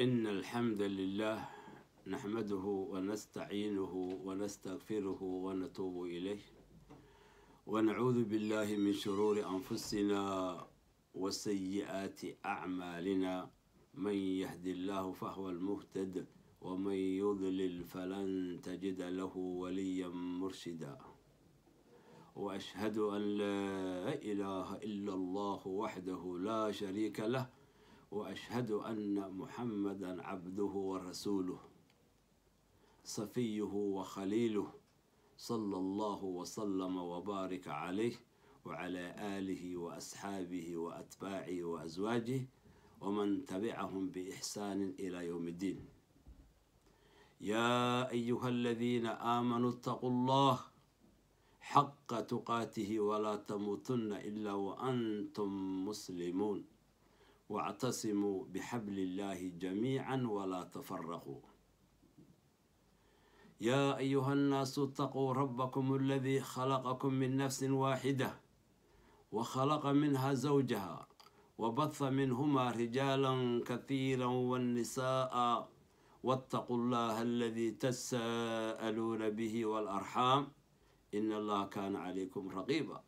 إن الحمد لله نحمده ونستعينه ونستغفره ونتوب إليه ونعوذ بالله من شرور أنفسنا وسيئات أعمالنا. من يهد الله فهو المهتد ومن يضلل فلن تجد له وليا مرشدا. وأشهد أن لا إله إلا الله وحده لا شريك له وأشهد أن محمدا عبده ورسوله صفيه وخليله صلى الله وسلم وبارك عليه وعلى آله وأصحابه وأتباعه وأزواجه ومن تبعهم بإحسان إلى يوم الدين. يا أيها الذين آمنوا اتقوا الله حق تقاته ولا تموتن إلا وأنتم مسلمون. واعتصموا بحبل الله جميعا ولا تفرقوا. يا أيها الناس اتقوا ربكم الذي خلقكم من نفس واحدة وخلق منها زوجها وبث منهما رجالا كثيرا والنساء واتقوا الله الذي تساءلون به والأرحام إن الله كان عليكم رقيبا.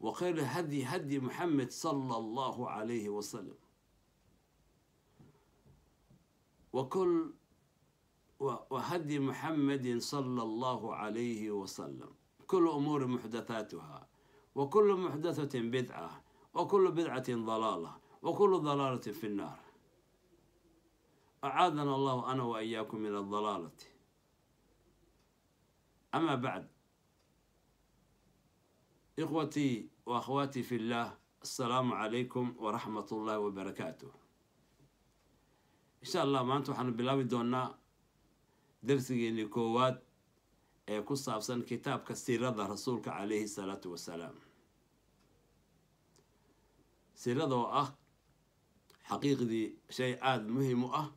وخير الهدي هدي محمد صلى الله عليه وسلم. وكل وهدي محمد صلى الله عليه وسلم. كل أمور محدثاتها وكل محدثة بدعة وكل بدعة ضلالة وكل ضلالة في النار. أعاذنا الله أنا وإياكم من الضلالة. أما بعد إخوتي وأخواتي في الله السلام عليكم ورحمة الله وبركاته إن شاء الله maanta waxaanu bilaabi doonaa darsigeennii koowaad ee ku saabsan kitaabka siirada rasuulka calayhi salaatu wasalaam siirada oo ah xaqiiqdii shay aada muhiim u ah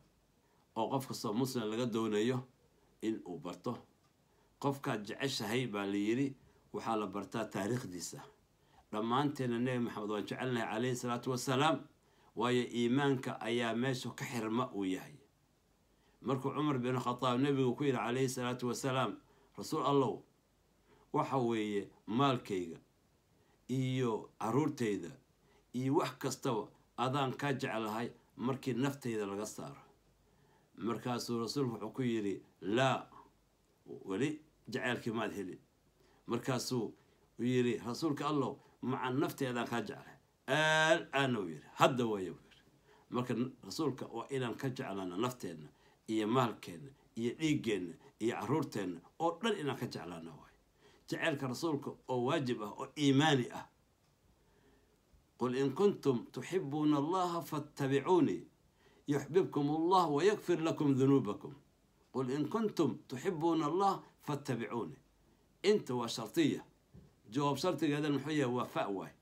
oo qof kastoo muslim laga doonayo in uu barto qofkaad jeceshahay baa la yidhi waxaa la bartaa taariikhdiisa dhammaanteena nebi maxamed waan jecelnahay calayhi salaatu wasalaam waayo iimaanka ayaa meesha ka xirma uu yahay. Markuu cumar bin khadaab nebigu ku yidhi calayhi salaatu wasalaam rasuul allow waxa weeye maalkayga iyo caruurtayda iyo wax kastaba adaan kaa jeclahay markii naftayda laga saaro. Markaasuu rasuulku wuxuu ku yidhi laa weli jaceylkii maad helin markaasuu yidhi rasuulka allow maca nafteedaan kaa jeclay. Aal-aana uu yidhi hadda waaya yidhi. Marka rasuulka waa inaan ka jeclaana nafteenna iyo maalkeenna iyo dhiiggeenna iyo caruurteenna oo dhan inaan ka jeclaana waayo jaceylka rasuulka oo waajib ah oo iimaani ah. Qul in kuntum tuxibuuna allaha fattabicuunii yuxbibkum allah wayakfir lakum dunuubakum. Qul in kuntum tuxibuuna allah fattabicuunii inta waa shardiya jawaab shardigeedan muxuu yahay waa fa waay.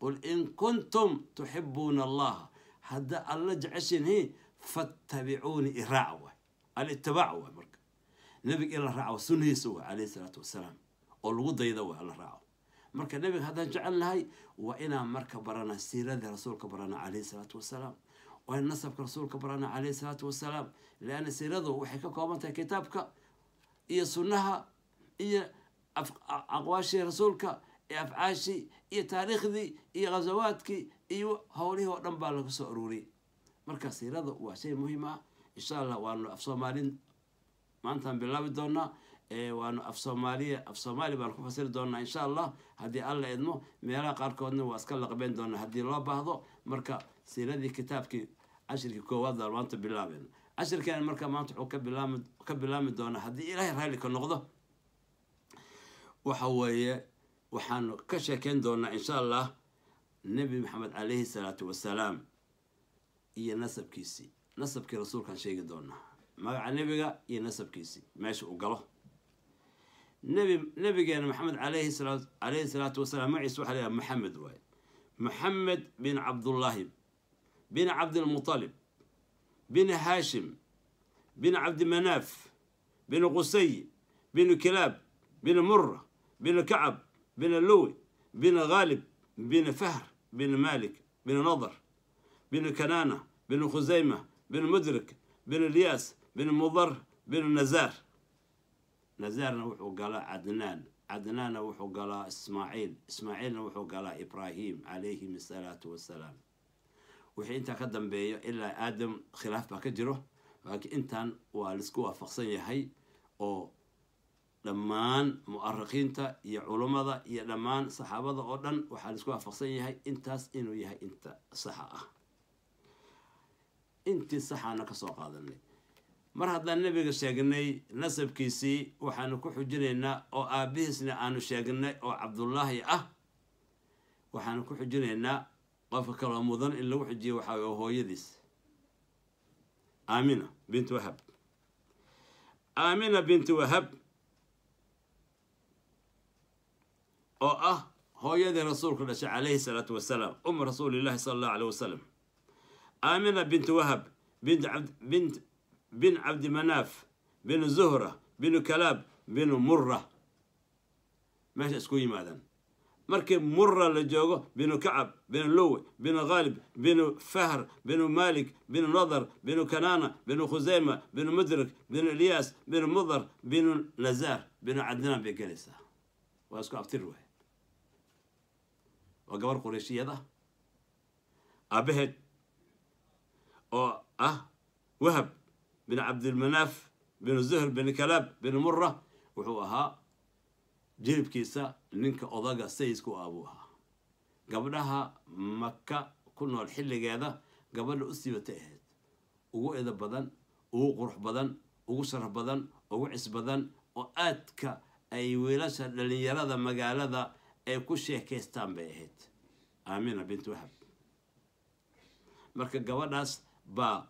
Qul in kuntum tuxibuuna allaha. Hadda alla jeceshinhi fattabicuuni iraaca waay. Alitibaac waay marka. Nebiga in la raaco sunnihiisa waay calayhi salaatu wasalaam oo lagu dayda waay alla raaco. Marka nebiga haddaan jecelnahay waa inaan marka barana siiradii rasuulka barana calayhi salaatu wasalaam waa in nasabka rasuulka barana calayhi salaatu wasalaam leanna siiradu waxay ka kooban tahay kitaabka iyo sunnaha iyo aqwaashii rasuulka iyo afcaashii iyo taariikhdii iyo khasawaadkii iyo howlihii oo dhan baa laga soo aruuriyey marka siirada waa shay muhiim ah insha allah waanu af soomaalin maantaan bilaabi doonaa waanu af soomaaliya af soomaali baanu ku fasiri doonaa insha allah haddii alla idmo meelaha qaarkoodna waa iska laqbeyn doonaa haddii loo baahdo marka siiradii kitaabkii cashirkii koowaad baan maanta bilaabeen cashirkeena marka maanta wuxuu ka bilaami doonaa haddii ilaahay raalli ka noqdo waxa weeye waxaanu ka sheekeyn doonaa insha allah nebi maxamed calayhi salaatu wasalaam iyo nasabkiisii nasabkii rasuulkaan sheegi doonaa. Magaca nebiga iyo nasabkiisii meesha uu galo. Nebi nebigeena maxamed alayhi salaa calayhi salaatu wasalaam magaciisa waxa layaha maxamed waaye. Maxamed bin cabdullaahi bin cabdilmutalib bin haashim bin cabdimanaaf bin qusay bin kilaab bin mura bin kacab bin luwi bin gaalib bin fahr bin malik bin nadar bin kanaana bin khusayma bin mudrik bin ilyaas bin mudar bin nazaar nazaarna wuxuu galaa cadnaan cadnaanna wuxuu galaa ismaaciil ismaaciilna wuxuu galaa ibraahim calayhim asalaatu wassalaam wixii intaa ka dambeeyo ilaa aadam khilaaf baa ka jiro laakiin intan waa la isku waafaqsan yahay oo dhammaan mu'arikiinta iyo culummada iyo dhammaan saxaabada oo dhan waxaa la isku waafaqsan yahay intaas inuu yahay inta saxa ah. Intii saxaana ka soo qaadanay. Mar haddaan nebiga sheegnay nasabkiisii waxaanu ku xujinaynaa oo aabihiisna aanu sheegnay oo cabdullaahi ah waxaanu ku xujinaynaa qofka kaloo mudan in lagu xujiyo waxaa way hooyadiis. Aamina bint wahab. Aamina binti wahab oo ah hooyadii rasuulku dhashay calayhi salaatu wasalaam um rasuulillahi sala allahu aleyh wasalam aamina binti wahab bint abd bint bin cabdimanaaf bin zuhra bin kalaab bin mura meesha isku yimaadaan markii mura la joogo binu kacab binu luwi binu khaalib binu fahr binu malik binu nadar binu kanaana binu khusayma binu mudrik binu ilyaas binu mudar binu nazaar binu cadnaan bay gelaysaa waa isku abtir waay waa gabar qureeshiyad ah. Aabaheed oo ah wahab bin cabdilmanaaf binu zuhr bin kalaab bin mura wuxuu ahaa jilibkiisa ninka odaga sayidku ah buu ahaa. Gabdhaha maka ku nool xilligeeda gabadha u siibatay ahayd. Ugu edo badan ugu qurux badan ugu sharaf badan ugu cis badan oo aadka ay wiilasha dhalinyarada magaalada ay ku sheekaystaan bay ahayd. Aamina bint wahab. Marka gabadhaas baa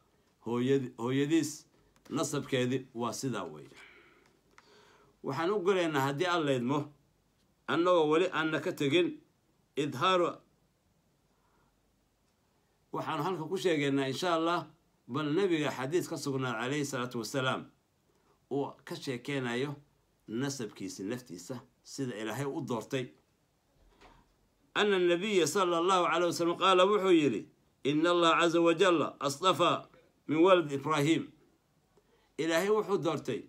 hooyad hooyadiis nasabkeedii waa sidaa wey waxaan u golaynaa haddii aan laydmo annagoo weli aanna ka tegin idhaaru waxaanu halka ku sheegaynaa insha allah bal nebiga xadiis ka sugnaa calayhi salaatu wasalaam uu ka sheekeynayo nasabkiisi naftiisa sida ilaahay u doortay ana nabiya sala allahu calay wasalam qaala wuxuu yidhi ina allaha caza wajalla astafaa min walad ibraahim ilaahay wuxuu doortay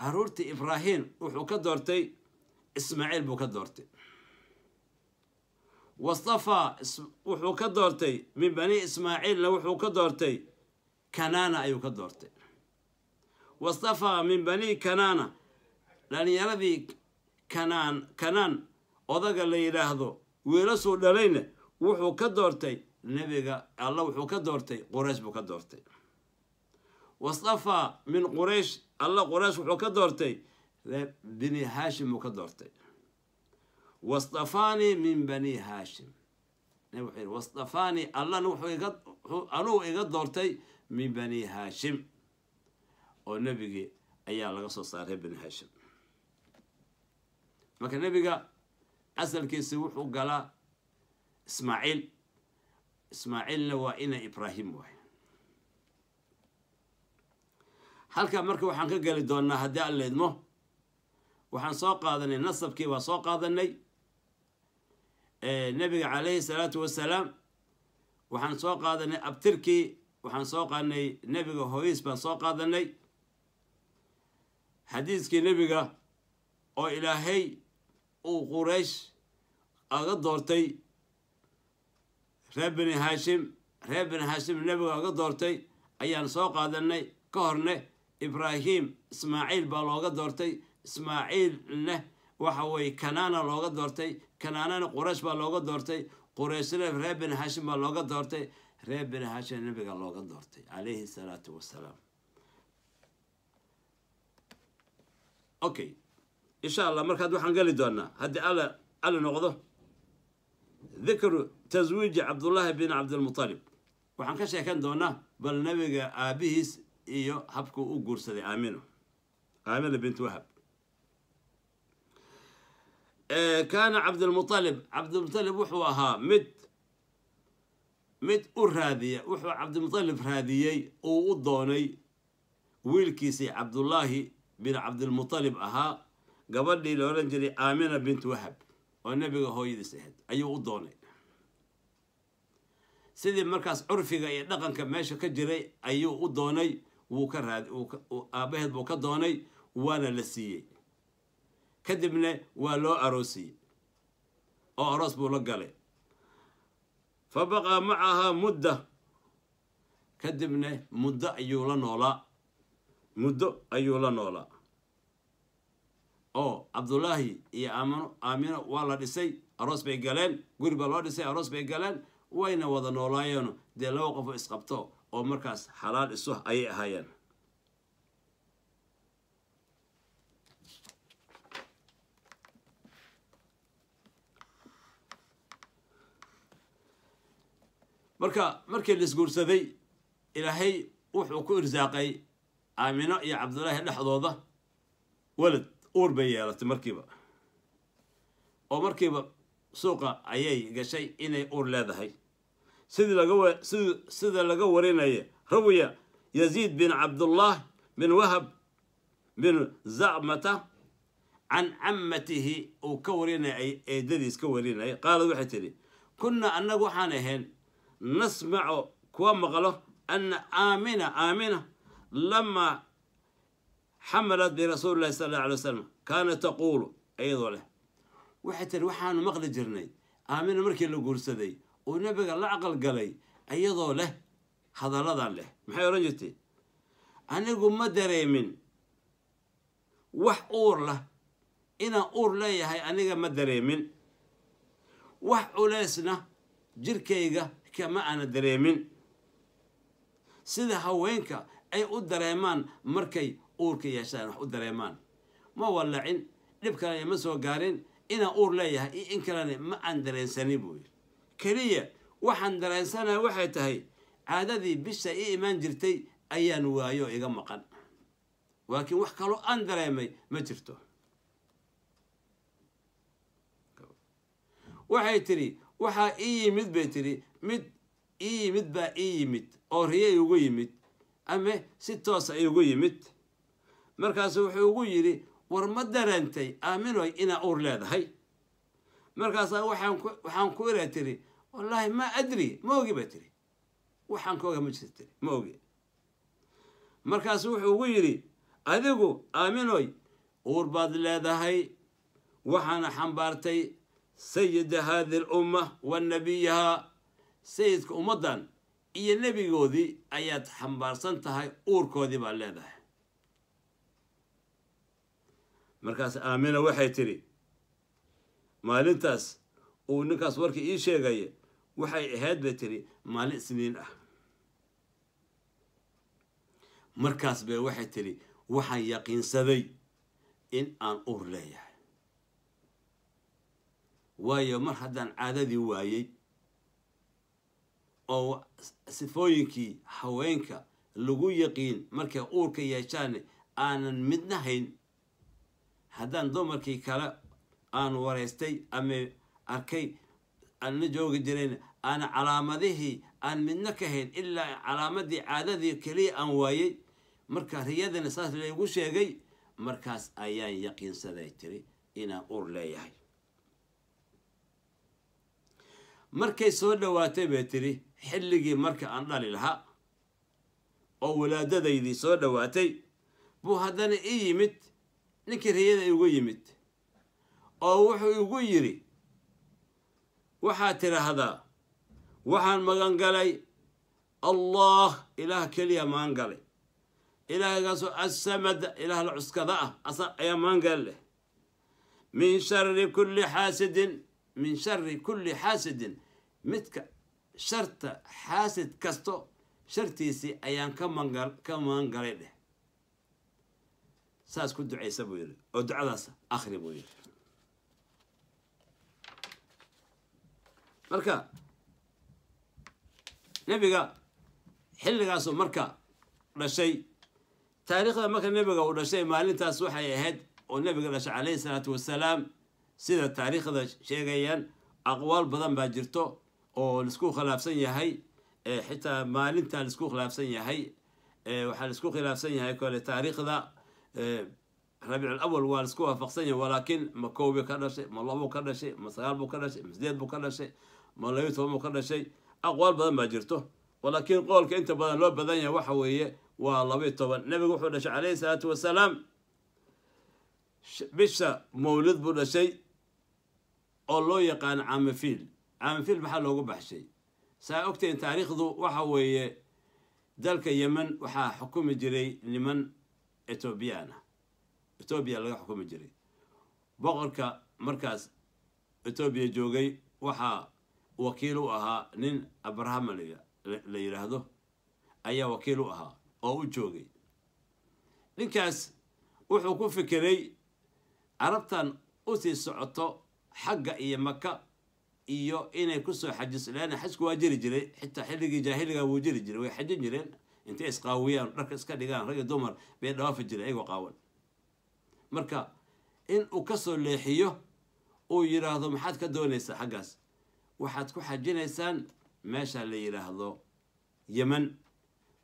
caruurtii ibraahim wuxuu ka doortay ismaaciil buu ka doortay wastafaa wuxuu ka doortay min bani ismaaciilna wuxuu ka doortay kanaana ayuu ka doortay wastafaa min bani kanaana dhalinyaradii kanaan kanaan odaga la yidhaahdo wiilashuu dhalayna wuxuu ka doortay nebiga alla wuxuu ka doortay quraysh buu ka doortay. Wastafaa min quraysh alla quraysh wuxuu ka doortay bini haashim buu ka doortay. Wastafaanii min bani haashim. Wastafaanii allana wuxuu anugu iga doortay min bani haashim. Oo nebigii ayaa laga soo saaray bani haashim marka nebiga asalkiisi wuxuu galaa ismaaciil. Ismaaciilna waa ina ibraahim waay. Halkaa marka waxaan ka geli doonaa haddii aan leydmo waxaan soo qaadanay nasabkii baa soo qaadanay nebiga calayhi salaatu wasalaam waxaan soo qaadanay abtirkii waxaan soo qaadanay nebiga hooyiis baan soo qaadanay. Xadiiskii nebiga oo ilaahay uu quraysh aga doortay. Reer bani haashim reer bani haashim nebiga aga doortay ayaan soo qaadanay ka horne ibraahim ismaaciil baa looga doortay. Ismaaciilna waxa weye kanaana looga doortay kanaanana quraysh baa looga doortay qurayshna reer bani haashim baa looga doortay reer bani haashim nebiga looga doortay calayhi salaatu wasalaam. Okay insha allah markaad waxaan geli doonaa haddii alla alla noqdo. Dikru taswiiji cabdullaahi bin cabdilmutalib waxaan ka sheekan doonaa bal nabiga aabihiis iyo habkuu u guursaday. Aamino aamina bint wahab. Kaana cabdilmualib cabdilmualib wuxuu ahaa mid mid u raadiya wuxuu cabdilmualib raadiyey uu u doonay wiilkiisii cabdullaahi bin cabdilmualib ahaa gabadhii la odhan jiray aamina bint wahab oo nebiga hooyadiis ahayd ayuu u doonay. Sidii markaas curfiga iyo dhaqanka meesha ka jiray ayuu u doonay wuu ka raad aabaheed buu ka doonay waana la siiyey. Kadibna waa loo aroosiyey oo aroos buu la galay. Fa baqaa macahaa mudda kadibna muddo ayuu la noolaa muddo ayuu la noolaa oo cabdullaahi iyo aamino aamino waa la dhisay aroos bay galeen guri baa loo dhisay aroos bay galeen wayna wada noolaayeeno. Dee laba qofoo isqabto oo markaas xalaal isu ayay ahaayeen. Marka markii la isguursaday ilaahay wuxuu ku irsaaqay aamino iyo cabdullaahi dhexdooda walad uur bay yeelatay markiiba. Oo markiiba suuqa ayay gashay inay uur leedahay. Laga sida laga warinaya rawiya yaziid bin cabdullah bin wahab bin zacmata can camatihi uu ka warinaya eedadiis ka warinaya qaalad waxay tidhi kunna annagu waxaan ahayn nasmacu kuwa maqlo ana aamina aamina lamaa xamalat birasuuli llahi sala alla alay wasalam kaanat taquulu iyadoo leh waxay tiri waxaanu maqli jirnay aamina markii la guursaday uu nebiga la aqal galay iyadoo leh hadalladan leh. Maxay odhan jirtay? Anigu ma dareemin wax uur lah inaan uur leeyahay aniga ma dareemin. Wax culeysna jirkayga kama aana dareemin. Sida haweenka ay u dareemaan markay uurka yeeshaan wax u dareemaan. Ma wallacin dhib kalena ma soo gaarin inaan uur leeyahay iyo in kalena ma aan dareensanin buu yidhi. Keliya waxaan dareensanaya waxay tahay caadadii bisha ii imaan jirtay ayaan waayo iga maqan. Laakiin wax kaloo aan dareemay ma jirto. Waxay tidhi waxaa ii yimid bay tidhi mid ii yimid baa ii yimid oo riye igu yimid ama si toosa igu yimid markaasu wuxuu ugu yidhi war ma dareentay aaminoy inaa uur leedahay. Markaasaa waxaan ku ira tiri wallaahi ma adri ma ogi ba tiri. Waxaan ka ma jirta tiri ma ogi. Markaasu wuxuu ugu yidhi adigu aaminoy uur baad leedahay. Waxaana xambaartay sayida hadi lumma wa sayidka ummaddan iyo nebigoodii ayaad xambaarsan tahay uurkoodii baad leedahay markaas aamina waxay tidhi maalintaas uu ninkaas warkii ii sheegaya waxay ahayd bay tidhi maalin isniin ah. Markaas bay waxay tidhi waxaan yaqiinsaday in aan uur leeyahay. Waayo mar haddaan caadadii waayey oo sifooyinkii haweenka lagu yaqiin markay uurka yeeshaan aanan midna hayn haddaan dumarkii kale aan waraystay ama arkay aanna joogi jirayn aana calaamadihii aan midna ka hayn ilaa calaamadii caadadii keliya aan waayey marka riyadana saas laygu sheegay markaas ayaan yaqiinsaday tiri inaan uur leeyahay. Markay soo dhowaatay bay tiri xilligii marka aan dhali lahaa oo walaadadaydii soo dhowaatay buu haddana ii yimid ninkii riyada igu yimid. Oo wuxuu igu yidhi waxaad tidhaahdaa waxaan magan galay. Allah ilaah keliya magan galay. Ilaahgaasoo assamada ilaah la cuskada ah ayaa magan gal leh min shari kulli xaasidin min shari kulli xaasidin. Midka sharta xaasid kasto shartiisii ayaan ka mangal ka magan galay dheh saas ku ducaysa buu yidhi oo ducadaas akhri buu yidhi. Marka nebiga xilligaasu marka dhashay taariikhda marka nebiga uu dhashay maalintaas waxay ahayd oo nebiga dhashay calayhi salaatu wasalaam sida taariikhda sheegayaan aqwaal badan baa jirto oo la isku khilaafsan yahay xitaa maalinta la isku khilaafsan yahay waxaa la isku khilaafsan yahay kole taariikhda rabiicul awal waa la isku waafaqsan yahay walaakiin ma koobi ka dhashay ma labuu ka dhashay ma sagaal buu ka dhashay ma sideed buu ka dhashay ma labiyo toban buu ka dhashay. Aqwaal badan baa jirto walaakiin qoolka inta badan loo badan yahay waxa weeye waa labiyo toban. Nebigu wuxuu dhashay calayhi salaatu wasalaam bisha mawlid buu dhashay oo loo yaqaano caamafiil caamafiil maxaa loogu baxshay? Saa ogteen taariikhdu waxa weeye dalka yemen waxaa xukumi jiray niman etoobiyaan ah etoobiya laga xukumi jiray. Boqorka markaas etoobiya joogay waxaa wakiil u ahaa nin abrahama la yidhaahdo ayaa wakiil u ahaa oo u joogay. Ninkaas wuxuu ku fikiray carabtan u sii socoto xagga iyo maka iyo inay ku soo xajiso leanna xajku waa jiri jiray xitaa xilligii jaahiliga wuu jiri jiray way xajin jireen intay isqaawiyaan dharka iska dhigaan rag iyo dumar bay dhawaafi jireen ayagoo qaawan marka in uu ka soo leexiyo uu yidhaahdo maxaad ka doonaysaa xaggaas? Waxaad ku xajinaysaan meesha la yidhaahdo yemen.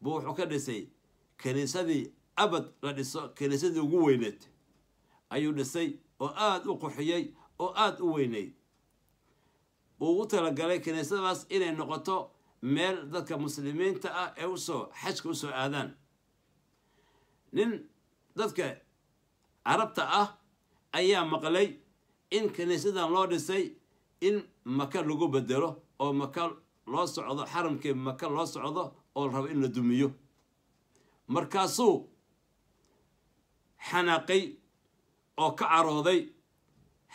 Buu wuxuu ka dhisay kiniisadii abad la dhiso kiniisadii ugu weyneed. Ayuu dhisay oo aada u qurxiyey oo aada u weyneyd. Uu u talagalay kiniisadaas inay noqoto meel dadka muslimiinta ah ee u soo xajka u soo aadaan. Nin dadka carabta ah ayaa maqlay in kiniisadan loo dhisay in maka lagu bedelo oo maka loo socdo xaramkii maka loo socdo oo la rabo in la dumiyo. Markaasuu xanaaqay oo ka carooday.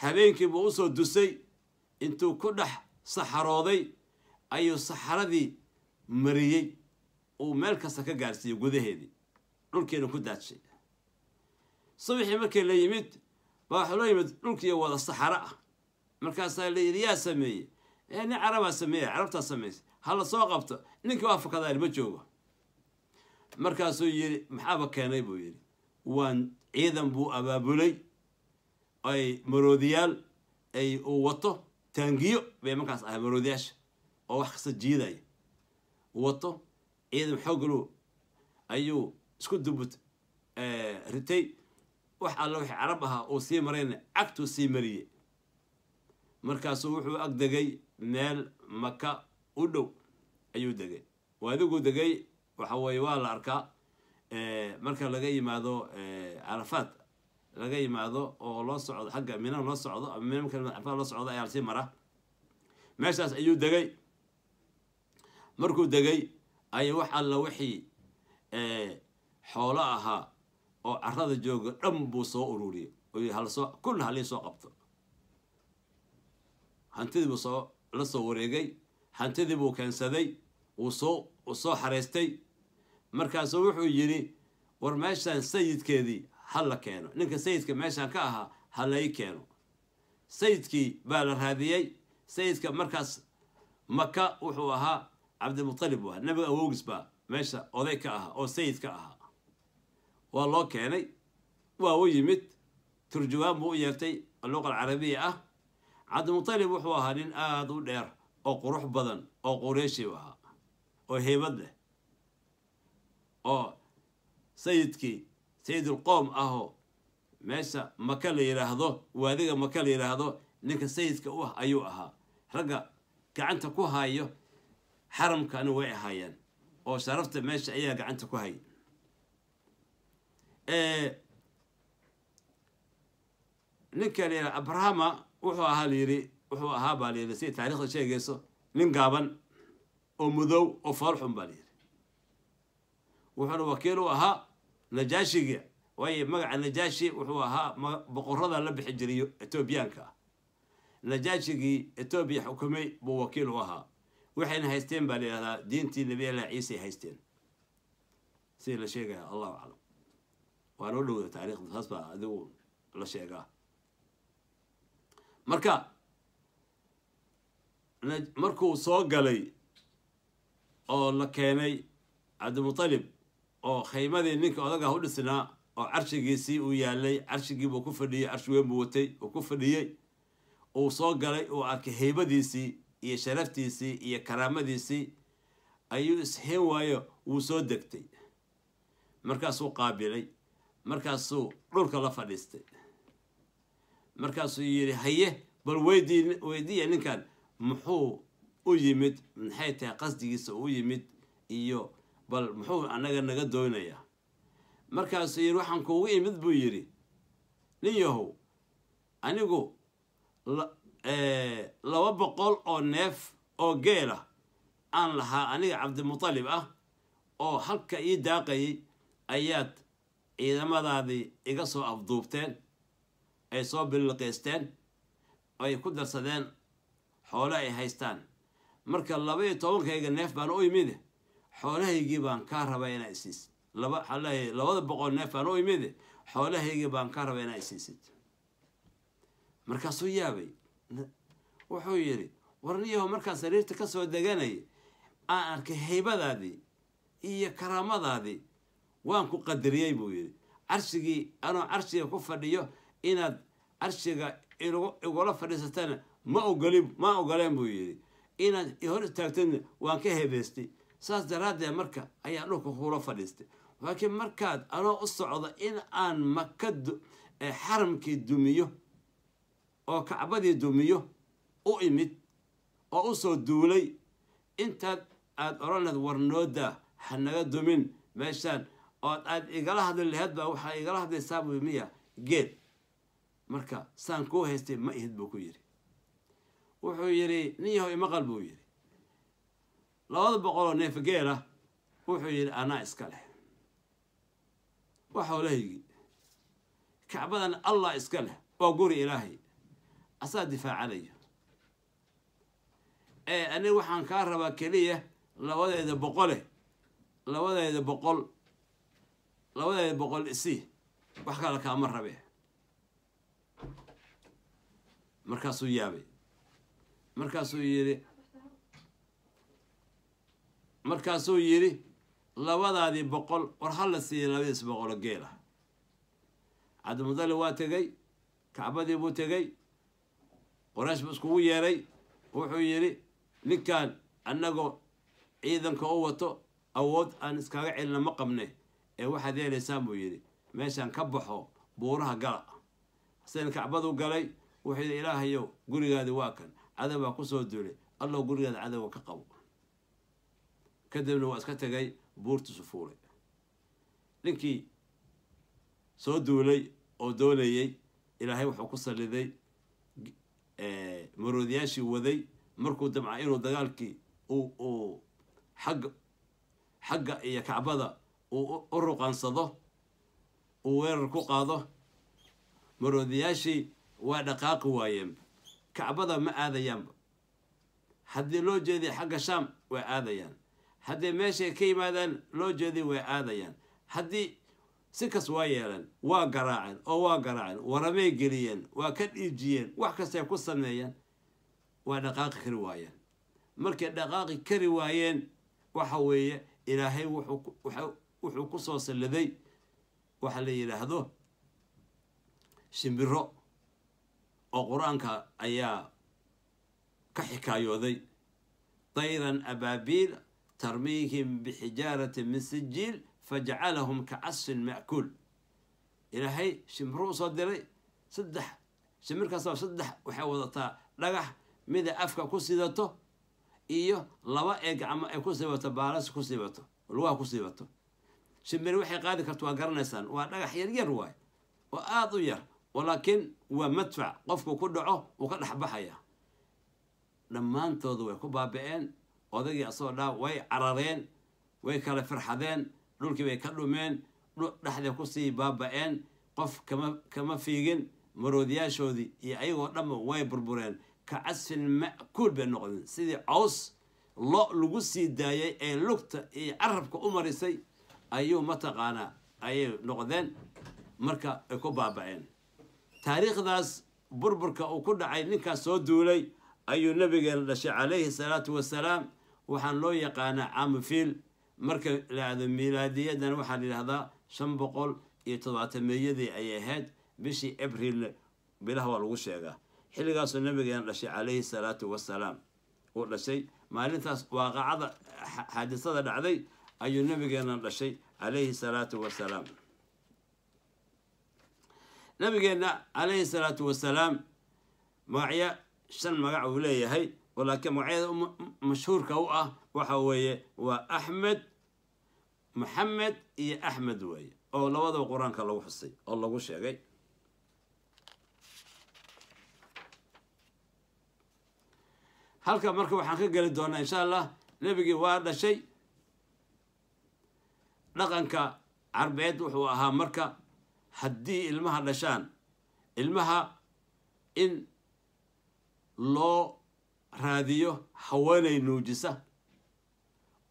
Habeenkiibuu u soo dusay. Intuu ku dhex saxarooday ayuu saxaradii mariyey uu meel kasta ka gaarsiiyey gudaheedii. Dhulkiina ku daadshay subaxii markii la yimid baa waxaa loo yimid dhulkii wada saxaro ah. Markaasaa la yidhi yaa sameeyey ee nin carabaa sameeya carabtaa samaysay ha soo qabto. Ninkii waa fakadaa ilma joogo. Markaasuu yidhi maxaaba keenay? buu yidhi. Waan ciidan buu abaabulay. Ay maroodiyaal ay uu wato taangiyo. Bay markaas ahay maroodiyaasha oo wax kasta jiidaya wato ciidan xooglu ayuu isku dubut ritay wax alla wixii carab ahaa uu sii marayna cagtuu sii mariyey. Markaasuu wuxuu ag degay meel maka u dhow ayuu degay. Waadiguu degay waxa weeye waa la arkaa marka laga yimaado carafaad laga yimaado oo loo socdo xagga mina loo socdo ama mina marka loo socdo ayaa la sii maraa meeshaas ayuu degay markuu degay ayuu wax alla wixii xoolo ahaa oo carada jooga dhan buu soo ururiyey. Oo kulla halii soo qabto. Hantidii buu soo la soo wareegay. Hantidii buu keensaday wuu soo soo xaraystay markaasuu wuxuu yidhi war meeshaan sayidkeedii ha la keeno. Ninka sayidka meeshaan ka ahaa ha lai keeno. Sayidkii baa la raadiyey. Sayidka markaas maka wuxuu ahaa cabdimutalib buu ahaa nabiga awogis baa meesha oday ka ahaa oo sayid ka ahaa. Waa loo keenay waa u yimid turjumaan buu u yeertay luqa alcarabiya ah. Cabdimutalib wuxuu ahaa nin aada u dheer oo qurux badan oo qureeshi u ahaa oo heybad leh oo sayidkii sayidulqoom ahoo meesha maka la yidhaahdo waadiga maka la yidhaahdo ninka sayidka u ah ayuu ahaa. Ragga gacanta ku hayo xaramkana way ahaayeen oo sharafta meesha ayaa gacanta ku hay ninka la yidhaha abrahama wuxuu ahaa layidhi wuxuu ahaa baa layidhi si taarikhda sheegayso nin gaaban oo mudow oo foolxun baa layidhi wuxuuna wakiil u ahaa najaashiga waayo magaca najaashi wuxuu ahaa boqorada la bixi jiray etoobiyaanka. Najaashigii etoobiya xukumay buu wakiil u ahaa waxayna haysteen baa la yidhahdaa diintii nebi allah ciisay haysteen. Sidii la sheegaya allahu aclam. Waa noo dhowda taarikhda saas baa adigu la sheegaa. Marka markuu soo galay oo la keenay cabdimutalib oo khaymadii ninka odaga u dhisnaa oo carshigiisii uu yaalay carshigiibuu ku fadhiyey carshi weyn buu watay uu ku fadhiyey uu soo galay uu arkay haybadiisii iyo sharaftiisii iyo karaamadiisii ayuu isheen waayo wuu soo degtay. Markaasuu qaabilay. Markaasuu dhulka la fadhiistay. Markaasuu yidhi haye bal weydii weydiiya ninkan. Muxuu u yimid maxay tahay qasdigiisa u yimid iyo bal muxuu annaga naga doonayaa. Markaasuu yidhi waxaan kuugu imid buu yidhi. Nin yahow anigu laba boqol oo neef oo geela aan lahaa aniga cabdimutalib ah oo halka ii daaqayay ayaad ciidamadaadii iga soo afduubteen ay soo billiqaysteen ay ku darsadeen xoole ay haystaan. Marka laba iyo tobankayga neef baan u imide xoolahaygii baan kaa rabaa inaa isiisid laba labada boqol neef baan u imide xoolahaygii baan kaa rabaa inaa isiisid markaasuu yaabay wuxuu yidhi warniyaho markaan sariirta ka soo deganaya aan arkay haybadaadii iyo karaamadaadii waan ku qadariyey buu yidhi. Carshigii anoo carshiga ku fadhiyo inaad carshiga igula fadhiisatana ma ogolin ma ogoleen buu yidhi. Inaad hor istaagtana waan ka hebeystay. Saas daraaddeed marka ayaa dhulka kula fadhiistay. Laakiin markaad anoo u socdo in aan maka xaramkii dumiyo oo kacbadii dumiyo u imid oo u soo duulay intaad aada odhanayd warnooda ha naga dumin meeshaan ood aad igala hadli laheyd baa waxaa igala hadlaysaa buu miya geed. Marka saan kuu haystay ma ihid buu ku yidhi. Wuxuu yidhi nin yahow imaqal buu yidhi. Labada boqol oo neef geela wuxuu yidhi anaa iska leh. Waa xoolahaygii kacbadan allah iska leh waa guri ilaahay asaa difaacanayo ee aniga waxaan kaa rabaa keliya labadeeda boqole labadeeda boqol labadeeda boqol isii. Wax kale kaama rabe. Markaasuu yaabay. Markaasuu yidhi markaasuu yidhi labadaadii boqol war ha la siiya labadiis boqolo geela cabdimudalib waa tegey kacbadii buu tegey qoraysh buu iskugu yeeray wuxuu yidhi ninkan annagoo ciidanka u wato awood aan iskaga celina ma qabne ee waxaad yeelaysaan buu yidhi. Meeshaan ka baxo buuraha gala. Hasen kacbadu galay wuxuu yidhi ilaahayow gurigaadi waa kan. Cadowbaa ku soo duulay. Allow gurigaada cadowga ka qabo kadibna waa iska tegay buurtiisu fuulay. Ninkii soo duulay oo doonayey ilaahay wuxuu ku salliday maroodiyaashii waday markuu damca inuu dagaalkii uu xagga xagga iyo kacbada uu u ruqaansado uu weerar ku qaado maroodiyaashii waa dhaqaaqi waayeenba kacbada ma aadayaanba. Haddii loo jeediya xagga shaam way aadayaan. Haddii meeshay ka yimaadaan loo jeediy way aadayaan. Haddii si kas waa yeeleen waa garaaceen oo waa garaaceen waramay geliyeen waa ka dhiijiyeen wax kastay ku sameeyeen waa dhaqaaqi kari waayeen. Markay dhaqaaqi kari waayeen waxa weeye ilaahay wuxuu ku soo salladay waxa la yidhaahdo shimbiro oo qur'aanka ayaa ka xikaayooday. Dayran abaabiil tarmiihim bixijaaratin min sijiil fajacalahum ka casfin ma'kuul ilaahay shimbiro u soo diray saddex shimbirkaasoo saddex waxay wadataa dhagax mida afka ku sidato iyo laba ee gacmo ay ku siibato baalas ku siibato lugaha ku siibato shimbiri waxay qaadi karta waa garanaysaan waa dhagax yaryar waay oo aada u yar laakiin waa madfac qofku ku dhaco uu ka dhexbaxaya dhammaantooda way ku baaba-een odagii asagoo dhaa way carareen way kala firxadeen dhulkii bay ka dhumeen dhexday ku sii baaba-een qof kama kama fiigin maroodiyaashoodii iyo ayagoo dhanba way burbureen. Ka casfin ma'kuul bay noqdeen. Sidii caws lo lagu sii daayay ee lugta iyo carabka u marisay ayuu mataqaanaa ayay noqdeen. Marka ay ku baaba-een. Taariikhdaas burburka uu ku dhacay ninkaas soo duulay ayuu nabigeena dhashay calayhi salaatu wasalaam. Waxaan loo yaqaanaa caamufiil marka la aado milaadiyadan waxaa la yidhahdaa shan boqol iyo todobaatameeyadii ayay ahayd bishii abril bilaha waa lagu sheegaa. Xilligaasoo nabigeena dhashay calayhi salaatu wasalaam. Uu dhashay maalintaas waaqacada xaadisada dhacday ayuu nabigeena dhashay calayhi salaatu wasalaam. Nabigeena calayhi salaatu wasalaam magacyo shan magac uu leeyahay laakiin magacyada mashhuurka u ah waxa weeye waa axmed maxamed iyo axmed weeye oo labadaba qur'aanka lagu xusay oo lagu sheegay. Halka marka waxaan ka geli doonaa insha allah nebigii waa dhashay. Dhaqanka carbeed wuxuu ahaa marka haddii ilmaha dhashaan ilmaha in loo raadiyo haweenay nuujisa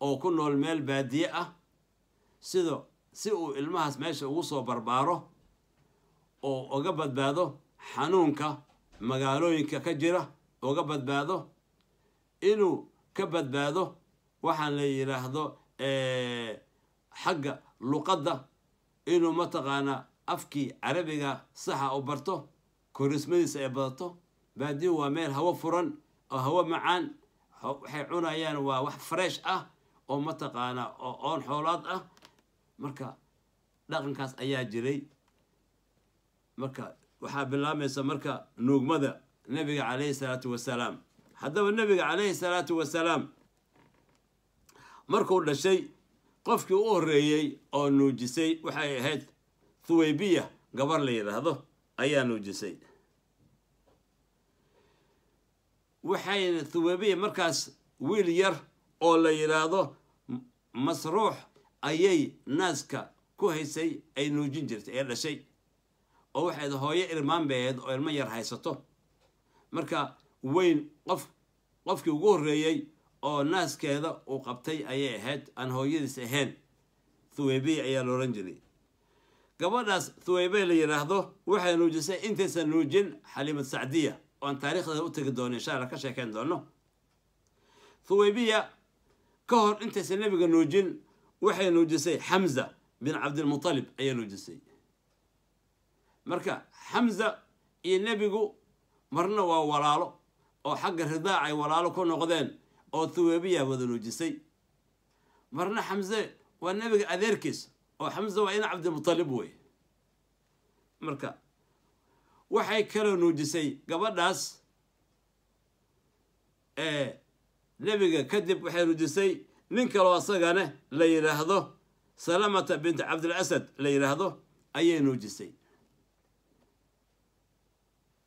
oo ku nool meel baadiye ah sida si uu ilmahaas meesha ugu soo barbaaro oo uga badbaado xanuunka magaalooyinka ka jira uga badbaado inuu ka badbaado waxaan la yidhaahdo xagga luqadda inuu mataqaanaa afkii carabiga saxa u barto korismadiisa ay badato baadiyuhu waa meel hawo furan oo hawo macaan waxay cunayaan waa wax fresh ah oo mataqaanaa oo oon xoolaad ah. Marka dhaqankaas ayaa jiray. Marka waxaa bilaabaysa marka nuugmada nebiga calayhi salaatu wasalaam. Haddaba nebiga calayhi salaatu wasalaam markuu dhashay qofkii u horreeyey oo nuujisay waxay ahayd thuwaybiya gabar la yidhaahdo ayaa nuujisay waxayna thuwaybiya markaas wiil yar oo la yidhaahdo masruux ayay naaska ku haysay ay nuujin jirtay ee dhashay. Oo waxayd hooyo irmaan bay ahayd oo ilmo yar haysato. Marka weyn qof qofkii ugu horreeyey oo naaskeeda uu qabtay ayay ahayd aan hooyadiis ahayn. Thuwaybiya ayaa la odhan jiray. Gabadhaas thuwaybiya la yidhaahdo waxay nuujisay intaysan nuujin xaliimad sacdiya oo aan taariikhdeeda u tegi doono insha ka sheekeyn doono thuwaybiya ka hor intaysan nebiga nuujin waxay nuujisay xamza bin cabdilmutalib ayay nuujisay. Marka xamza iyo nebigu marna waa walaalo oo xagga ridaac ay walaalo ku noqdeen oo thuwaybiya wada nuujisay. Marna xamse waa nebiga adeerkiis oo xamse waa ina cabdilmutalib wey marka waxay kaloo nuujisay gabadhaas ee nebiga kadib waxay nuujisay nin kaloo asagana la yidhaahdo salamata bint cabdilasad la yidhaahdo ayay nuujisay.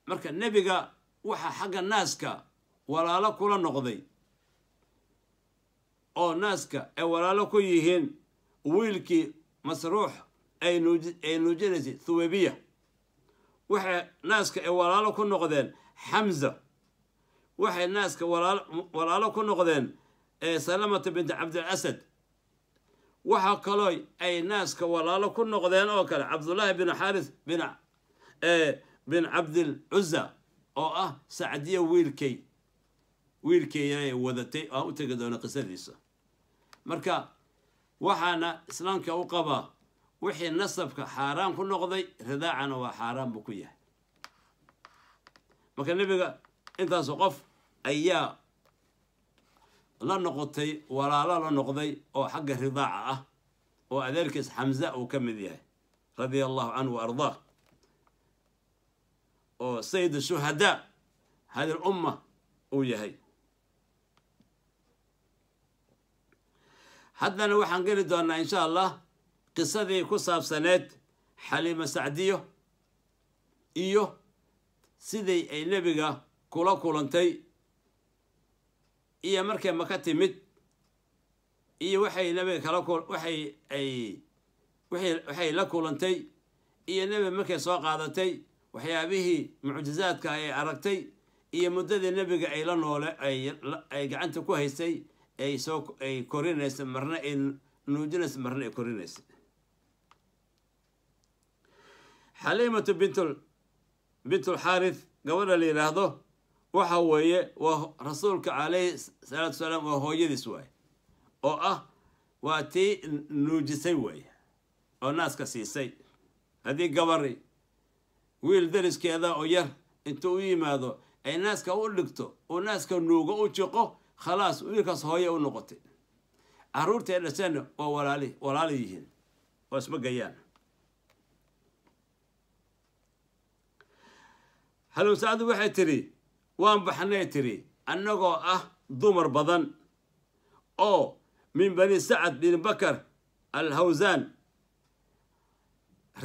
Marka nebiga waxaa xagga naaska walaalo kula noqday oo naaska ay walaalo ku yihiin wiilkii masruux ay nuujinaysay thuwaybiya waxay naaska ay walaalo ku noqdeen xamza waxay naaska walaalo ku noqdeen salamata bint cabdilasad waxaa kaloo ay naaska walaalo ku noqdeen oo kale cabdullaahi bin xaaris bin bin cabdilcuza oo ah sacdiya wiilkay wiilkeeyana wadatay aan u tegi doono qisadiisa. Marka waxaana islaamka u qabaa wixii nasabka xaaraan ku noqday ridaacana waa xaaraan buu ku yahay. Marka nebiga intaasoo qof ayaa la noqotay walaalo la noqday oo xagga ridaaca ah oo adeerkiis xamza uu ka mid yahay radia allahu canhu wa ardaah oo sayid shuhadaa hadi lumma uu yahay. Haddana waxaan geli doonaa insha allah qisadii ku saabsaneed xaliima sacdiyo iyo sidii ay nebiga kula kulantay iyo markay maka timid iyo waxay nebiga kala waxay ay waxay la kulantay iyo nebiga markay soo qaadatay waxyaabihii mucjizaadka ay aragtay iyo muddadii nebiga ay la noole ay gacanta ku haysay ay soo ay korinaysa marna ay nuujinaysa marna ay korinaysa xaliimatu bintul bintulxaarith gabadha la yidhaahdo waxa weeye waa rasuulka calayhi salaatu salaam waa hooyadiis waay oo ah waa tii nuujisay weeye oo naaska siisay. Haddii gabari wiil dariskeeda oo yar intuu u yimaado ay naaska u dhigto uu naaska nuugo u jiqo khalaas wiilkaas hooye u noqotay. Carruurtay dhasheenna waa walaali walaali yihiin oo isma gayaan halowsaadu waxay tidhi waan baxnay tidhi annagoo ah dumar badan oo min bani sacad bin bakar alhawsaan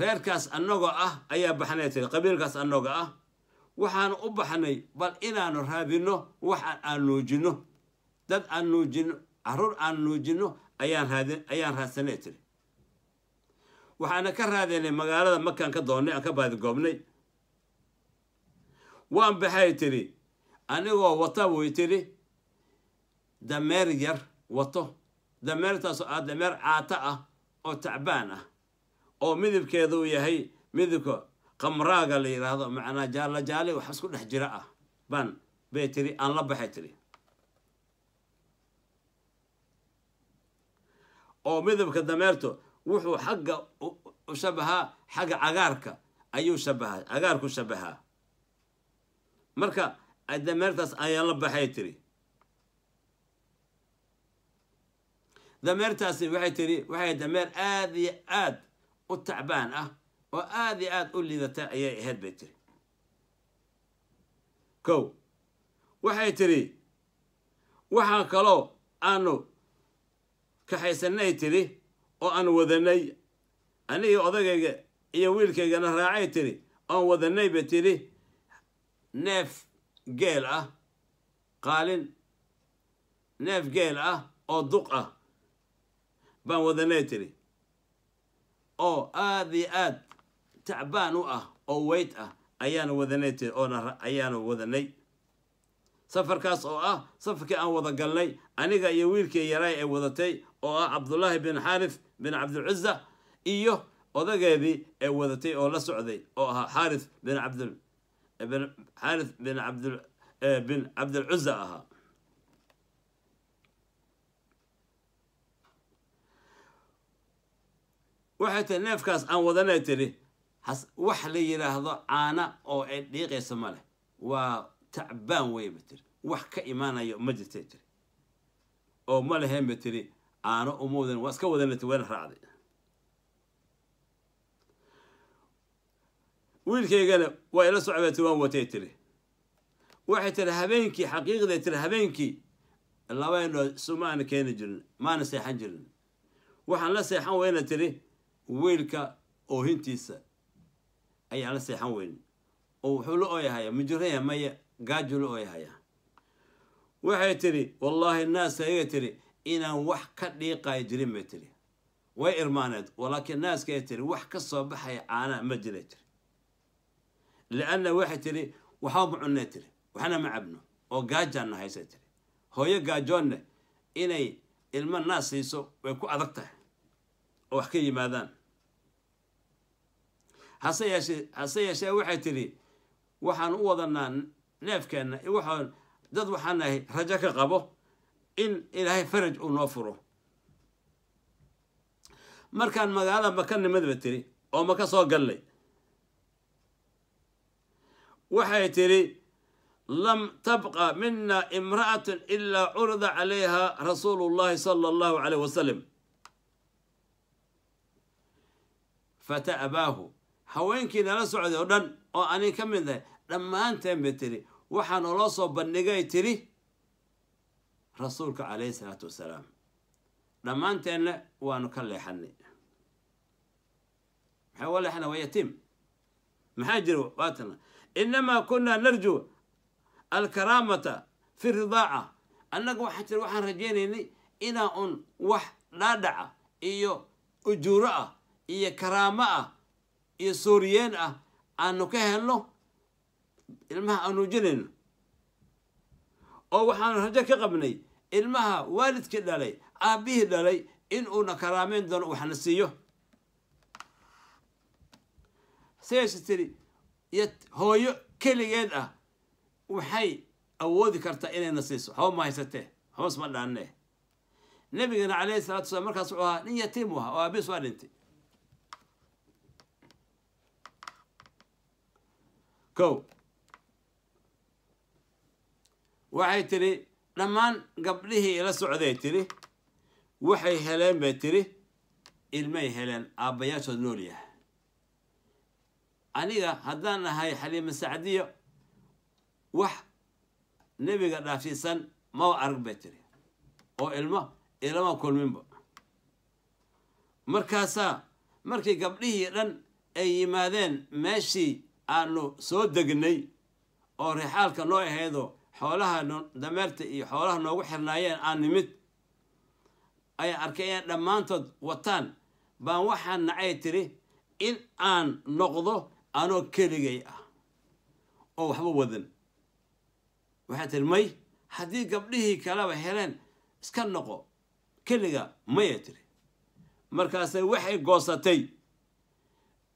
reerkaas annagoo ah ayaa baxnay tidhi qabiilkaas annagoo ah waxaanu u baxnay bal inaanu raadinno waxaan aan nuujinno dad aan nuujinno carruur aan nuujinno ayaan raadin raadsanay tidhi. Waxaana ka raadinay magaalada makaan ka doonnay aan ka baadigoobnay waan baxay tidhi anigoo wata way tidhi. Dameer yar wato. Dameertaasoo ah dameer caato ah oo tacbaan ah oo midabkeeda uu yahay midabka qamraaga la yidhaahdo macnaa jaallo jaale wax isku dhex jira ah. Baan bay tidhi aan la baxay tidhi. Oo midabka dameerto wuxuu xagga u shabahaa xagga cagaarka ayuu shabahaa cagaarku shabahaa marka dameertaas ayaan la baxay tiri. Dameertaasi waxay tiri waxay dameer aada iyo aad u tacbaan ah oo aada iyo aada u liidata ayay ahayd bay tiri. Kow waxay tiri waxaan kaloo aanu kaxaysanay tiri oo aan wadanay anigii odagayga iyo wiilkaygana raacay tiri oon wadanay ba tiri neef geel ah qaalin neef geel ah oo duq ah baan wadanay tiri. Oo aada iyo aad tacbaan u ah oo weyd ah ayaanu wadanay tiri oona ayaanu wadanay. Safarkaas oo ah safarkii aan wada galnay aniga iyo wiilkii yaraay ay wadatay oo ah cabdullaahi bin xaarif bin cabdilcuza iyo odageedii ay wadatay oo la socday oo ahaa xaarif bin cabdil bin xaarif bin cabdil bin cabdilcuza ahaa waxay tiri neefkaas aan wadanay tiri wax la yidhaahdo caana oo ay dhiiqaysa ma leh waa tacbaan weyba tiri wax ka imaanayo ma jirtay tiri oo ma leheen ba tiri caano uma wadan waa iska wadanay tiri wayna raacday wiilkaygana waa ila socbay tiri waan watay tiri. Waxay tiri habeenkii xaqiiqday tiri habeenkii. Labayno sumaana keeni jirin maana seexan jirin. Waxaan la seexan weyna tiri wiilka oohintiisa ayaan la seexan weyn. Oo wuxuu la ooyahaya mujuraya maya gaaju la ooyahaya waxay tidhi wallaahi naaskayga tidhi inaan wax ka dhiiqayo jirin bay tidhi way irmaaneed walaakiin naaskay tidhi wax ka soo baxaya caanaa ma jiray tiri lianna waxay tidhi waxba ma cunnay tiri waxna ma cabno oo gaajaanna haysay tiri hooyo gaajoonne inay ilmo naas siiso way ku adag tahay oo wax ka yimaadaan hase yeeshee hase yeeshee waxay tidhi waxaan u wadanaa neefkeenna waxaan dad waxaan nahay rajo ka qabo in ilaahay faraj uu noo furo markaan magaalada maka nimadba tiri oo maka soo gallay waxay tidhi lam tabqa mina imra'atun ilaa curida calayha rasuulu llahi sala allahu calayh wasalam fata'baahu haweenkii nala socday oo dhan oo anig ka mid ahay dhammaanteen bay tiri waxaa naloo soo bandhigay tiri rasuulka calayhi salaatu wasalaam. Dhammaanteenna waanu ka leexanay maxay uga leexana waa yatiim. Maxaa jira? Waatana inamaa kunaa narju alkaraamata fi ridaaca annaga waxaa jira waxaan rajaynaynay inaa un wax dhaadhaca iyo ujuuro ah iyo karaamo ah iyo sooriyeen ah aanu ka helno ilmaha aan oo waxaanu rajo ka qabnay ilmaha waalidkii dhalay aabbihii dhalay in uuna karaameyn doono waxna siiyo siyaasha tiri iyo hooyo keligeed ah waxay awoodi kartaa inayna siiso. Haba ma haysatee? Habas ma dhaanee? Nebigana calayhi salatu wasalaam markaas wuxuu ahaa nin yatiim u ahaa oo aabiis waa dhintay. Kow waxay tidhi dhammaan gabdhihii ila socday tidhi waxay heleen bay tidhi ilmay heleen aabbayaashood nool yahay aniga haddaan ahay xaliima sacdiyo wax nebiga dhaafisan maba arag bay tiri. Oo ilmo ilama kulminba markaasaa markii gabdhihii dhan ay yimaadeen meeshii aanu soo degnay oo rixaalka noo ahaydoo xoolaha dameerta iyo xoolaha noogu xirnaayeen aan nimid ay arkayeen dhammaantood wataan baan waxaan nacay tiri in aan noqdo anoo keligay ah. Oo waxba wadan. Waxay tiri may haddii gabdhihii kaleba heleen iska noqo. Keliga maya tiri. Markaasay waxay goosatay.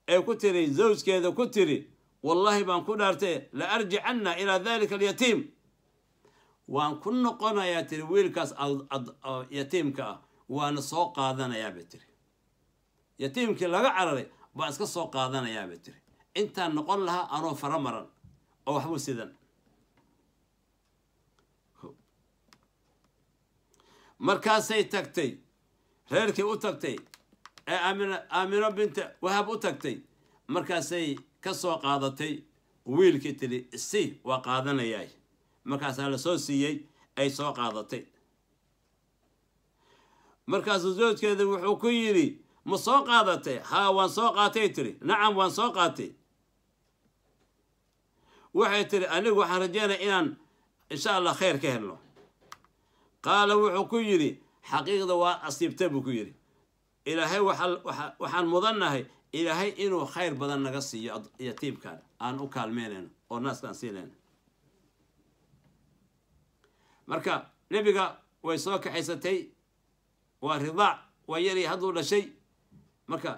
Ee ku tiri zawjkeeda ku tiri wallaahi baan ku dhaartay la arjicanna ilaa dalika alyatiim. Waan ku noqonayaa tiri wiilkaas yatiimka ah. Waana soo qaadanayaa bay tiri. Yatiimkii laga cararay baan iska soo qaadanayaa bay tiri intaan noqon lahaa anoo fara maran oo waxbu sidan. Markaasay tagtay reerkii u tagtay ee aamino binta wahab u tagtay markaasay ka soo qaadatay wiilkii tidhi si waa qaadanayaay markaasaa la soo siiyey ay soo qaadatay. Markaasuu zoojkeeda wuxuu ku yidhi ma soo qaadatay? Haa waan soo qaatay tiri. Nacam waan soo qaatay waxay tiri anigu waxaan rajeynaya inaan insha allah khayr ka helno. Qaala wuxuu ku yidhi xaqiiqda waa asiibta buu ku yidhi. Ilaahay waxaan mudannahay ilaahay inuu khayr badan naga siiyo yatiimkan aan u kaalmeynayno oo naaskaan siinayno marka nebiga way soo kaxaysatay waa ridaac waa yari hadduu dhashay marka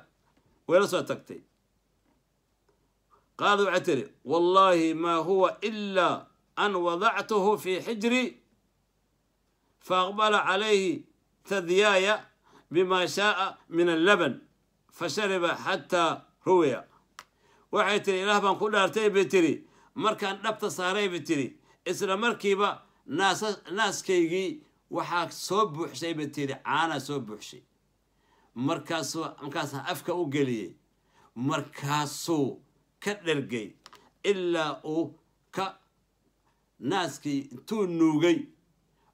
way la soo tagtay qaala waxay tiri wallaahi maa huwa ilaa an wadactuhu fii xijri faaqbala calayhi tadyaaya bima shaaa min allaban fashariba xataa ruwiya waxay tiri ilaah baan ku dhaartay bay tiri markaan dhabta saaray bay tiri isla markiiba naaskaygii waxaa soo buuxshay bay tiri caanaa soo buuxshay markaasuu markaasaan afka u geliyey markaasuu ka dhergay ilaa uu ka naaskii intuu nuugay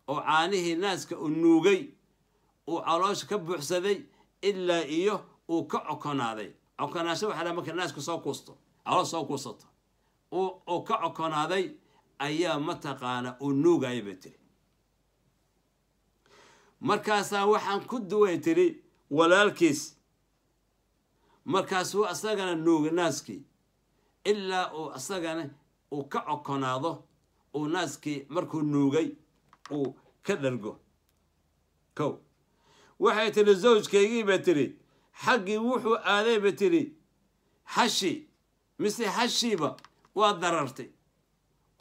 oo caanihii naaska uu nuugay uu caloosha ka buuxsaday ilaa iyo uu ka cokonaaday. Cokonaasho waxaa dhaa marka naaska soo kuusto caloos soo kuusato uu ka cokonaaday ayaa mataqaana uu nuugaya bay tiri markaasaa waxaan ku duway tiri walaalkiis markaasuu asagana nuugay naaskii ilaa uu asagana uu ka cokonaado uu naaskii markuu nuugay uu ka dhargo kow. Waxay tiri zawjkaygii bay tiri xaggii wuxuu aaday bay tiri xashi mise xashiiba waa darartay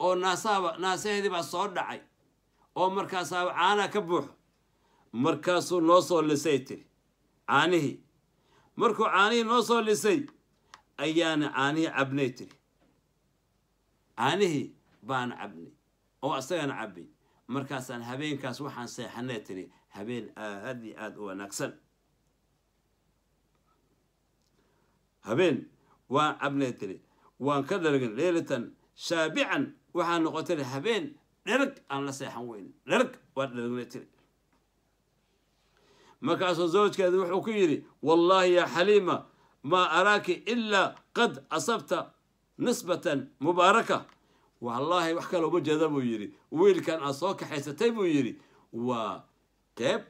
oo naasaaba naasaheedii baa soo dhacay oo markaasaaba caanaa ka buuxo. Markaasuu noo soo lisay tiri caanihii markuu caanihii noo soo lisay ayaana caanihii cabnay tiri. Caanihii baana cabnay oo asagana cabbay markaasaan habeenkaas waxaan seexanay tiri habeen aad iyo aada u wanaagsan. Habeen waan cabnay tiri. Waan ka dhargin leylatan shaabican waxaa noqotay habeen dherag aan la seexan weyn dherag waan dhergnay tiri. Markaasuu zawjkeeda wuxuu ku yidhi wallaahi yaa xaliima maa araaki ilaa qad asabta nisbatan mubaaraka. Wallaahi wax kale uma jeeda buu yidhi. Wiilkan aad soo kaxaysatay buu yidhi. Waa qeyb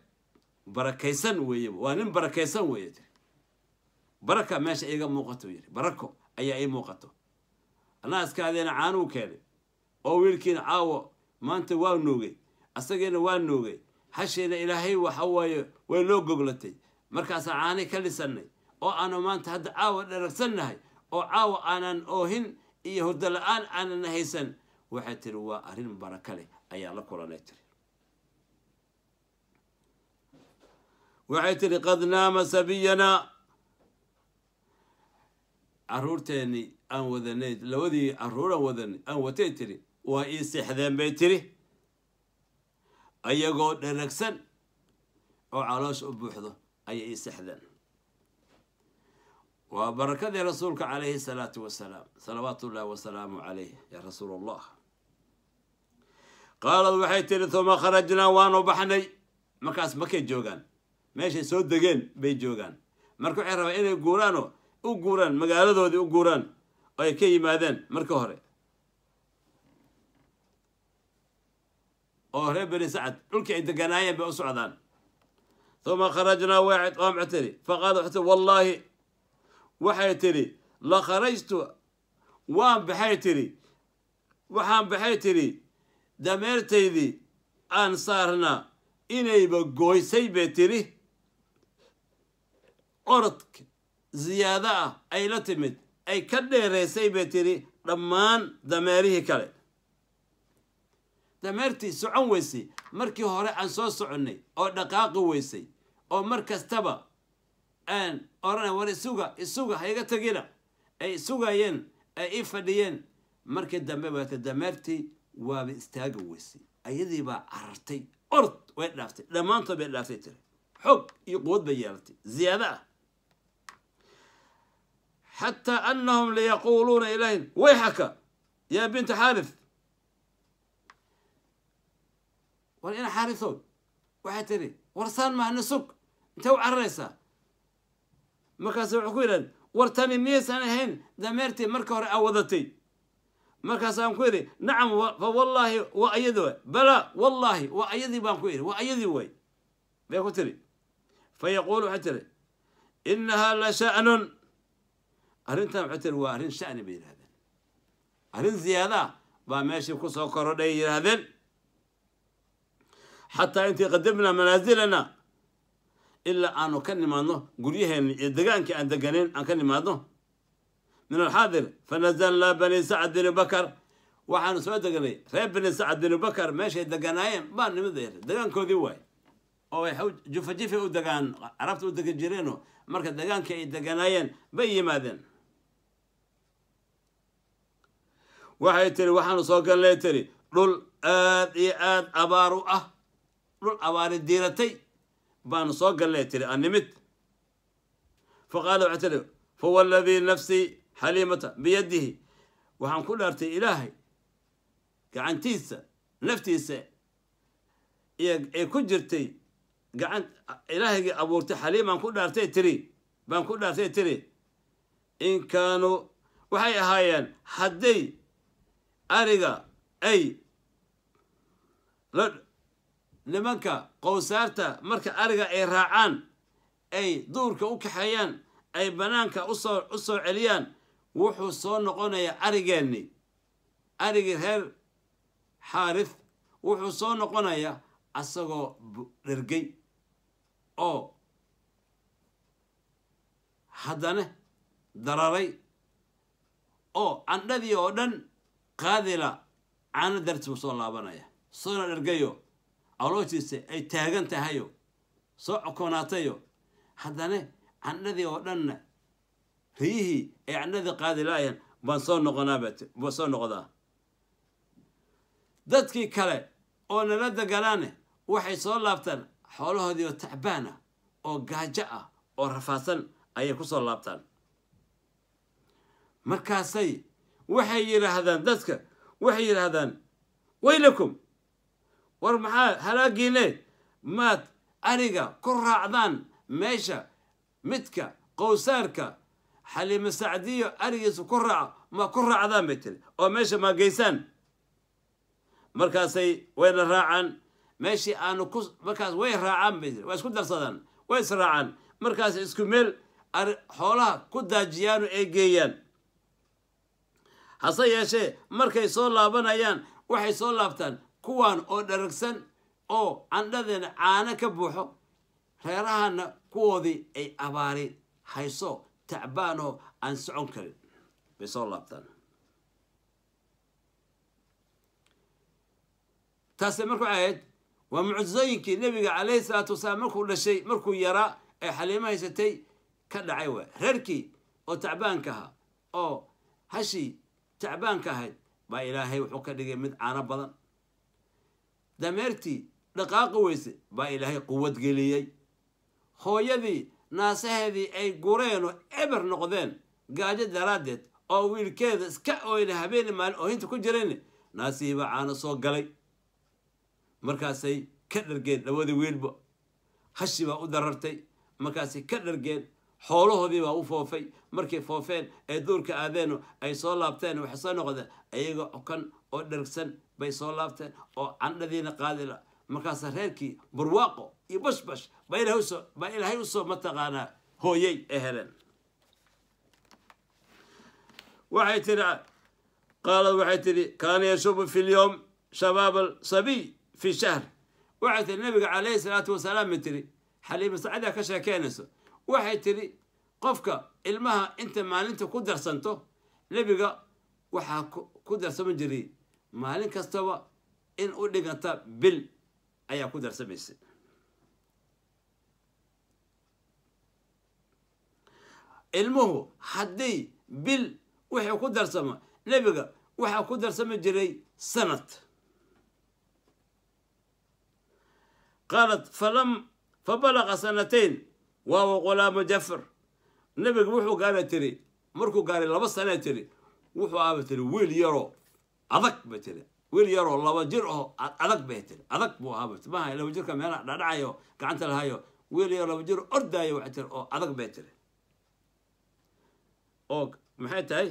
barakaysan weeye. Waa nin barakaysan weeye. Tiri baraka meesha iiga muuqato yidhi. Barako ayaa ii muuqato. Naaskaadiina caanuu keenay. Oo wiilkiina caawo maanta waa nuugay asagiina waa nuugay hashiina ilaahay waxa waaye way loo goglatay. Markaasaan caani ka lisannay oo aanu maanta hadda caawa dheragsannahay oo caawa aanan oohin iyo hurdo la'aan aanan haysan waxay tiri waa arrin baraka leh ayaa la kulanay tiri waxay tidhi qad naama sabiyanaa carruurteennii aan wadanay labadii carruuraan wadanay aan watay tidhi waa ii seexdeen bay tidhi. Ayagoo dheragsan oo caloosha u buuxdo ayay ii seexdeen waa barakadii rasuulka calayhi salaatu wasalaam salawaatu ullaahi wasalaamu calayh yaa rasuul allah qaalad waxay tidhi huma kharajnaa waanu baxnay. Markaas markay joogaan? Meeshay soo degeen bay joogaan. Marka waxay rabaan inay guuraanoo u guuraan magaaladoodii u guuraan oo ay ka yimaadeen marka hore. Oo reer beni sacad dhulkii ay deganaayeen bay u socdaan. Huma kharajnaa waa maxay tidhi faqaala waxay wallaahi waxay tidhi la kharajtu waan baxay tidhi waxaan baxay tidhi dameertaydii aan saarnaa inayba gooysay bay tidhi. Orodka ziyaado ah ay la timid ay ka dheeraysay bay tidhi dhammaan dameerihii kale. Dameertii socon weysay markii hore aan soo soconnay oo dhaqaaqi weysay oo mar kastaba aan odhanay war isuga isuga ha iga tagina. Ay sugayeen ay ii fadhiyeen markii dambe waata dameertii waaba istaaga weysay ayadii baa carartay orod way dhaaftay dhammaantood bay dhaaftay tiri. Xoog iyo quwad bay yeelatay ziyaado ah. Xataa annahum layaquuluuna ilahin wayxaka yaa binta xaarif war ina xaarisow waxay tidhi warsaan mahna sug intay u cararaysaa مركز وحكيرن وارتمي مية سنة هن دميرتي مركز أوضتي مركز كويري نعم فوالله وأيده بلا والله وأيدي بانكوير وأيدي وين بيقتري فيقول حتري إنها لشأن أرنت حتري وأرن شأن بين هذا أرن زيادة بامشي كوسو كرودي هذا حتى أنت قدمنا منازلنا ilaa aanu ka nimaadno guryaheenni iyo degaankii aan deganayn aan ka nimaadno. Min alxaadir fanazalnaa bani sacad bini bakar. Waxaanu soo deganay reer bani sacad bini bakar meeshay deganaayeen baa nimid degaankoodii waay. Oo ay u degaan carabta u degan jireenoo marka degaankii ay deganaayeen bay yimaadeen. Waxay tiri waxaanu soo galnay tiri dhul aad iyo aad abaar u ah dhul abaari diiratay baanu soo galnay tiri aan nimid fa qaala waxay tiri fawa aladii nafsii xaliimata biyadihi waxaan ku dhaartay ilaahay gacantiisa naftiisa ay ku jirtay gacan ilaahaygii abuurtay xaliimaan ku dhaartay tiri baan ku dhaartay tiri in kaanuu waxay ahaayeen hadday ariga ay nimanka qowsaarta marka ariga ay raacaan ay duurka u kaxeeyaan ay banaanka u soo u soo celiyaan wuxuu soo noqonayaa arigeenni arigii reer xaarif wuxuu soo noqonayaa asagoo dhergay oo haddana dararay oo candhadii oo dhan qaadila caano darti buu soo laabanaya. Soona dhergayo calooshiisa ay taagan tahayo soo cokonaatayo. Haddana candhadii oo dhanna riyihii ay candhadii qaadi laayeen baan soo noqonaa baan soo noqdaa. Dadkii kale oo nala deganaane waxay soo laabtaan xoolahoodii oo tacbaan ah oo gaajo ah oo rafaadsan ayay ku soo laabtaan. Markaasay waxay yidhaahdaan dadka waxay yidhaahdaan waylakum war maxaa halaagiine maad ariga ku raacdaan meesha midka qowsaarka. Xaliimo sacdiyo arigiisa ku raaco ma ku raacdaan bay tiri. Oo meesha maa geysaan? Markaasay wayna raacaan. Meeshii aanu ku markaas way raacaan bay tiri. Waa isku darsadaan. Way is raacaan. Markaas isku meel xoolaha ku daajiyaanu ay geeyaan. Hase yeeshee markay soo laabanayaan waxay soo laabtaan kuwaan oo dharagsan oo candhadeena caano ka buuxo reerahana kuwoodii ay abaari hayso tacbaanoo aan socon karin. Bay soo laabtaan. Taase marku ahayd waa mucjisooyinkii nebiga calayhi salaatu wasalaam markuu dhashay markuu yaraa ee xaliimo haysatay ka dhacay waay. Reerkii oo tacbaanka ahaa oo hashii tacbaanka ahayd baa ilaahay wuxuu ka dhigay mid caano badan dameertii dhaqaaqi weyse baa ilaahay quwad geliyey. Hooyadii naasaheedii ay gureen oo eber noqdeen gaajo daraaddeed oo wiilkeeda iska oyna habeeni maalin oohinta ku jireen naasihiibaa caano soo galay. Markaasay ka dhargeen labadii wiilba hashi baa u darartay. Markaasay ka dhargeen xoolahoodii baa u foofay. Markay foofeen ee duurka aadeeno ay soo laabteen waxay soo noqdeen ayaga okan oo dhargsan candhadiina qaadila markaasa reerkii barwaaqo iyo bashbash baa ilahay usoo baa ilaahay usoo mataqaanaa hooyey ee heleen waxay tihi qaalad waxay tidhi kaana yashubu fi lyowm shabaab sabiy fi shahr waxay tihi nabiga calayhi salaatu wasalaam bay tihi xaliima sacdaa ka sheekeynayso waxay tidhi qofka ilmaha inta maalinta ku darsanto nebiga waxaa ku darsama jiray maalin kastaba in u dhiganta bil ayaa ku darsamaysa. Ilmuhu haddii bil wixii ku darsamo nebiga waxaa ku darsami jiray sanad. Qaalat falam fabalaqa sanatayn waawa qulaamo jafar. Nebiga wuxuu gaara tiri markuu gaaray laba sanee tiri wuxuu aaba tiri wiil yaroo adag bay tiri. Wiil yaroo laba jir oo adag bay tiri. Adag buu ahaaba maha laba jirka meelaha dhadhacayo gacanta lahayo wiil yaroo laba jir ordaayo waxay tiri oo adag bay tiri. Oo maxay tahay?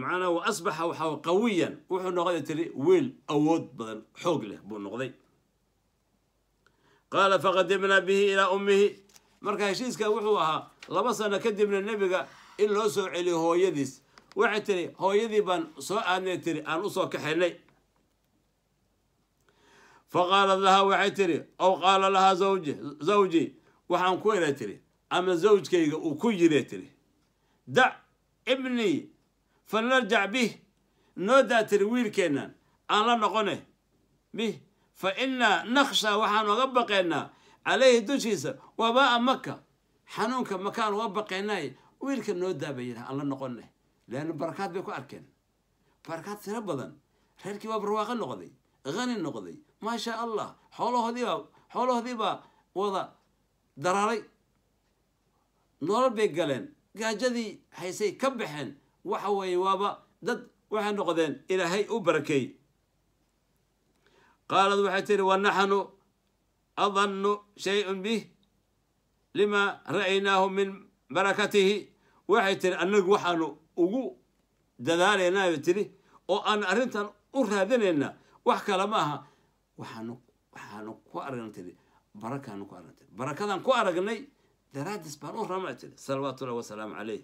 Macnaa wa asbaxa waxaa qawiyan. Wuxuu noqday tiri wiil awood badan xoog leh buu noqday. Qaala faqadimnaa bihi ilaa ummihi marka heshiiska wuxuu ahaa laba sano kadibna nebiga in loo soo celiyo hooyadiis. Waxay tiri hooyadii baan soo aadnay tiri aan u soo kaxaynay. Faqaalat lahaa waxay tiri aw qaala lahaa zawji zawji waxaan ku ira tiri ama zawjkayga uu ku yire tiri dac ibnii fanarjac bih noodaa tiri wiilkeennan aan la noqone bih fa innaa nakhshaa waxaan oga baqaynaa calayhi dushiisa wabaa'a maka xanuunka makaan uga baqaynay wiilka noodaa bay yidhaha aan la noqone leanna barakaad bay ku arkeen. Barakaad tiro badan. Reerkii waa barwaaqo noqday hani noqday. Maa shaa allah xoolahoodiibaa xoolahoodii baa wada dararay nolol bay galeen. Gaajadii haysay ka baxeen. Waxa weeye waaba dad waxay noqdeen ilaahay u barakeey qaalad waxay tihi wanaxnu أظن شيء به لما رأيناه من بركته. وحيتر أن الجوحان أجو دلالنا يتري. أو أن أرنتن أره ذننا وحكلمها وحنو وحانو قارن تري. بركة نقارن تري. بركة أن قارجني درادس بروح رمتري سلوات الله وسلام عليه.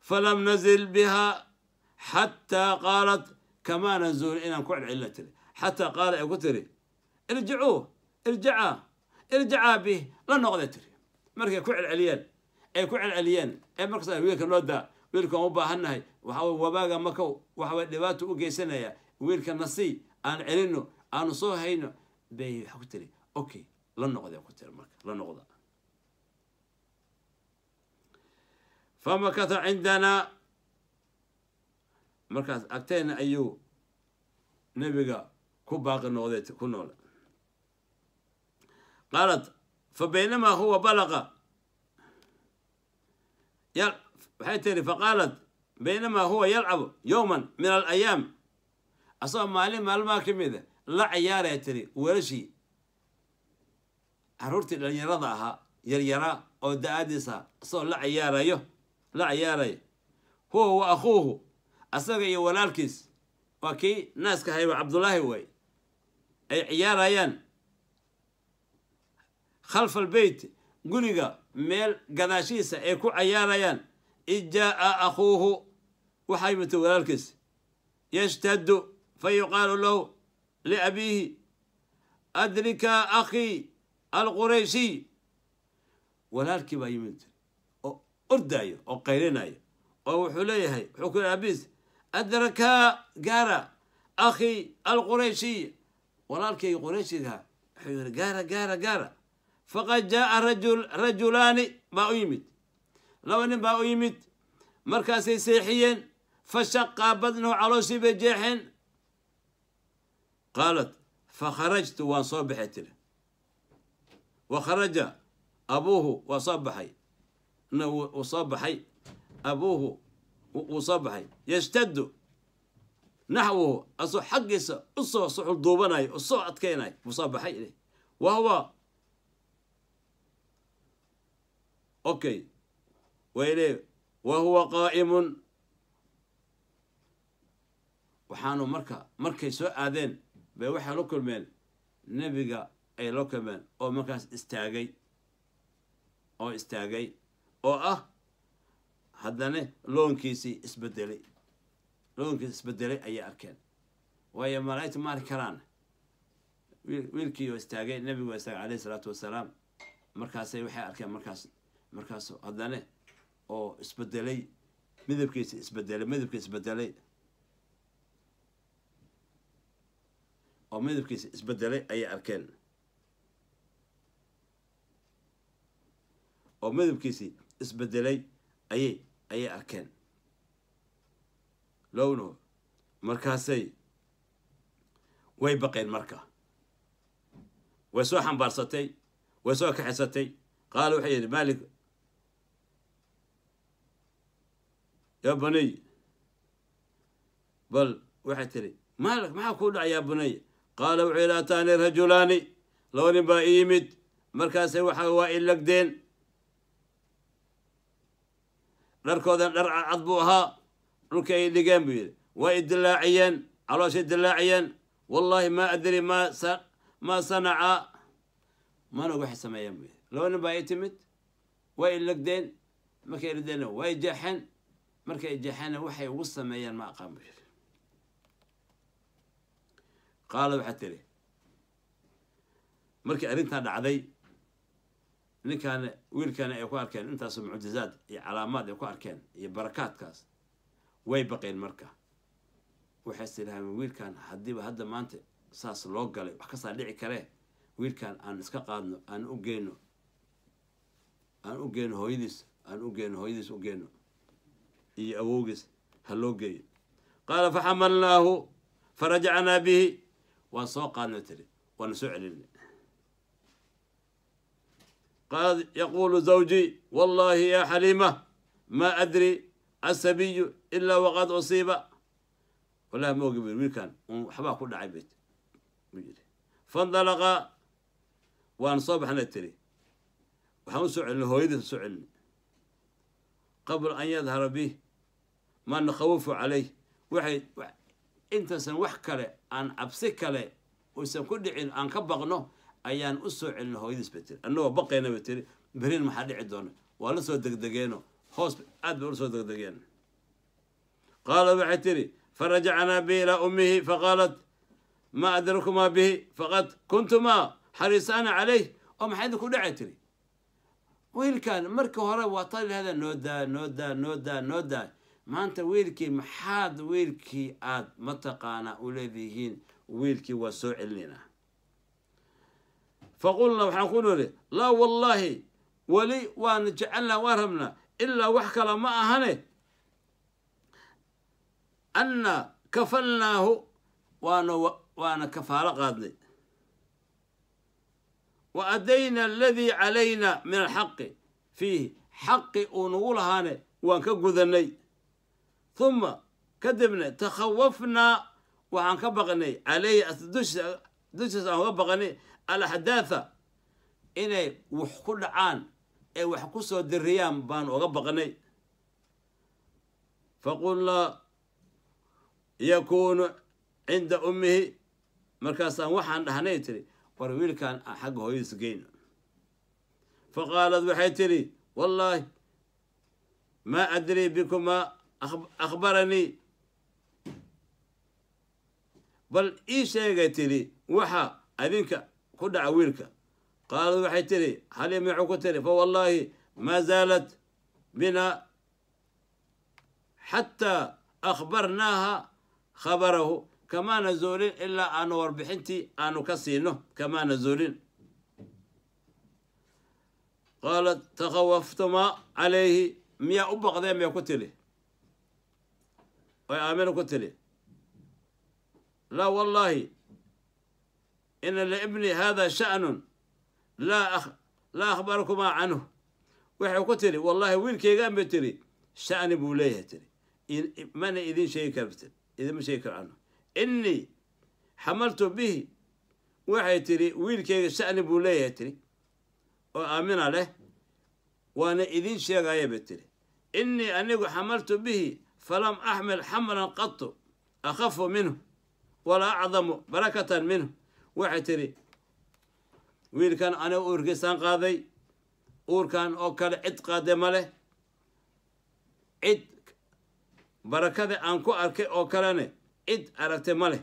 فلم نزل بها حتى قالت كما نزول إن قعد علة حتى قال يا قتري ارجعوه irjacaa irjacaa bih la noqday tiri. Markay ku celceliyeen ay ku celceliyeen ee markaas wiilka noo daa wiilkaan u baahannahay waxa wabaaga makow waxa weye dhibaato u geysanaya wiilka nasii aan celino aanu soo hayno bay waxa ku tiri okay la noqday ku tiri marka la noqda. Famakatha cindanaa markaas agteena ayuu nebiga ku baaqi noqday ku noole qaalat fa baynamaa huwa balaqa waxay tiri faqaalat baynamaa huwa yalcabu yowman min alayaam asagoo maalin maalmaha ka mida la ciyaaraya tiri weelashii caruurtii dhalinyarada ahaa yaryaraa oo da'aadiisa asagoo la ciyaarayo la ciyaaraya huwa wa akhuuhu asaga iyo walaalkiis waa kii naaska hayba cabdullaahi way ay ciyaarayaan khalfa albeyt guriga meel gadaashiisa ay ku cayaarayaan id jaa'a akhuuhu waxaa yimita walaalkiis yashtaddu fa yuqaalu lahu liabiihi adrika akhii alqurayshiy walaalkii baa yimid oo ordaayo oo qayrinayo oo wuxuu leeyahay wuxuu ku yidhi abiis adrakaa gaara akhi alqurayshiy walaalkayga qurayshiga wuxuu yidhi gaara gaara gaara faqad jaaa rajul rajulaani baa u yimid laba nin baa u yimid markaasay seexiyeen fashaqaa badnahu calooshii bay jeexeen qaalat fakharajtu waan soo baxay tiri wa kharaja abuuhu waa soo baxay na wuu soo baxay abuuhu wuu soo baxay yashtaddu naxwuhu asoo xaggiisa u soo suxul duubanayo u soo adkaynayo wuu soo baxay wa huwa okay wayle wa huwa qaa'imun. Waxaanu marka markay soo aadeen bay waxay la kulmeen nebiga ay la kulmeen oo markaas istaagay oo istaagay oo ah haddana loonkiisii isbedelay. Loonkiisi isbedelay ayay arkeen. Waayo malaa'igta ma arki karaan. Wiilkii oo istaagay nebigu waa istaagay alayhi salaatu wasalaam. Markaasay waxay arkeen markaas markaas haddana oo isbedelay midabkiisi isbedelay midabkii isbedelay. Oo midabkiisi isbedelay ayay arkeen. Oo midabkiisii isbedelay ayay ayay arkeen. Lowno markaasay way baqeen marka. Way soo xambaarsatay way soo kaxisatay qaala waxay yidhi maalik yaa baniy bal waxay tiri maalik maxaa kuu dhaca yaa bunay qaala wuxuu yidhi ataanii rajulaani laba nin baa ii yimid markaasay waxa waa i lagdeen dharkoodan dhar cadcad buu ahaa dhulka ay dhigeen buu yidhi waa i dilaaciyeen calooshay dilaaciyeen wallaahi maa adri maa maa sanaca mana waxay sameeyeen buu yidhi laba markay jeexeenna waxay ugu sameeyeen ma aqaan buu yidhi. Qaala waxaa tiri markii arrintaa dhacday ninkaana wiilkaana ay ku arkeen intaasoo mucjizaad iyo calaamaad ay ku arkeen iyo barakaadkaas way baqeen marka. Waxay istidhaaheen wiilkan haddiiba hadda maanta saas loo galay wax kasaa dhici karee wiilkan aan iska qaadno aan u geyno aan u geyno hooyadiis aan u geyno hooyadiis u geyno iyo awowgiis ha loo geeyo qaala faxamalnaahu farajacnaa bihi waan قال يقول زوجي والله يا حليمة ما أدري السبي إلا وقد أصيب. ولا موقف ويل كان حبا كل عبيت فانطلق وان صبح نتري وحن qabl an yadhara bih ma nakhawafu calayh. Waxay intaysan wax kale aan cabsi kale uysan ku dhicin aan ka baqno ayaan u soo celino hooyadiis ba tiri. Annagoo baqaynaba tiri berin maxaa dhici doona? Waa la soo degdegeeno. Hoos aad ba ula soo degdegeen. Qaalat waxay tiri farajacnaa bi ilaa ummihi faqaalat ma adrakumaa bihi? Faqad kuntumaa xariisaana calayh. Oo maxaa idinku dhacay? tiri wiilkan markii hore waa ta lahada noo daa noo daa noo daa noo daa. Maanta wiilkii maxaad wiilkii aad mataqaanaa u leedihiin wiilkii waa soo celinaynaa faqulnaa waxaan ku niri laa wallaahi weli waana jecelnaa waa rabnaa ilaa wax kale ma ahane. Anna kafalnaahu waana waana kafaalo qaadnay wa adayna aladii calayna min alxaqi fiihi xaqi uu nagu lahaane waan ka gudanay huma kadibna takhawafnaa waxaan ka baqnay calayhi dushiis aan uga baqnay alaxdaatha inay wax ku dhacaan ee wax ku soo diriyaan baan tidhi wallaahi maa adrii bikumaa akhbaranii bal ii sheegay tidhi waxa adinka ku dhaca wiilka qaalad waxay tidhi xaliim wuxuu ku tidhi fa wallaahi maa zaalat bina xataa akhbarnaaha khabarahu kamaana zuulin ilaa aanu warbixintii aanu ka siino kamaana zuulin qaalat takhawaftumaa calayhi. Miyaa u baqdeen bay ku tili? Oy aamina ku tili. Laa wallaahi ina liibni hada sha'nun laa laa akhbarakumaa canhu. Waxay ku tiri wallaahi wiilkaygaan bay tiri sha'ni buu leeyahay tiri mana idin sheegi kara idinma sheegi karo canhu innii xamaltu bihi waxay tiri wiilkayga sha'ni buu leeyahay tiri oo aamina leh waana idiin sheegaya bay tiri innii anigu xamaltu bihi falam axmil xamlan qatu akhafu minhu walaa acdamu barakatan minhu. Waxay tiri wiilkan aniga uurkiisaan qaaday uurkan oo kale cid qaade ma leh. Cid barakada aan ku arkay oo kalene cid aragtay ma leh.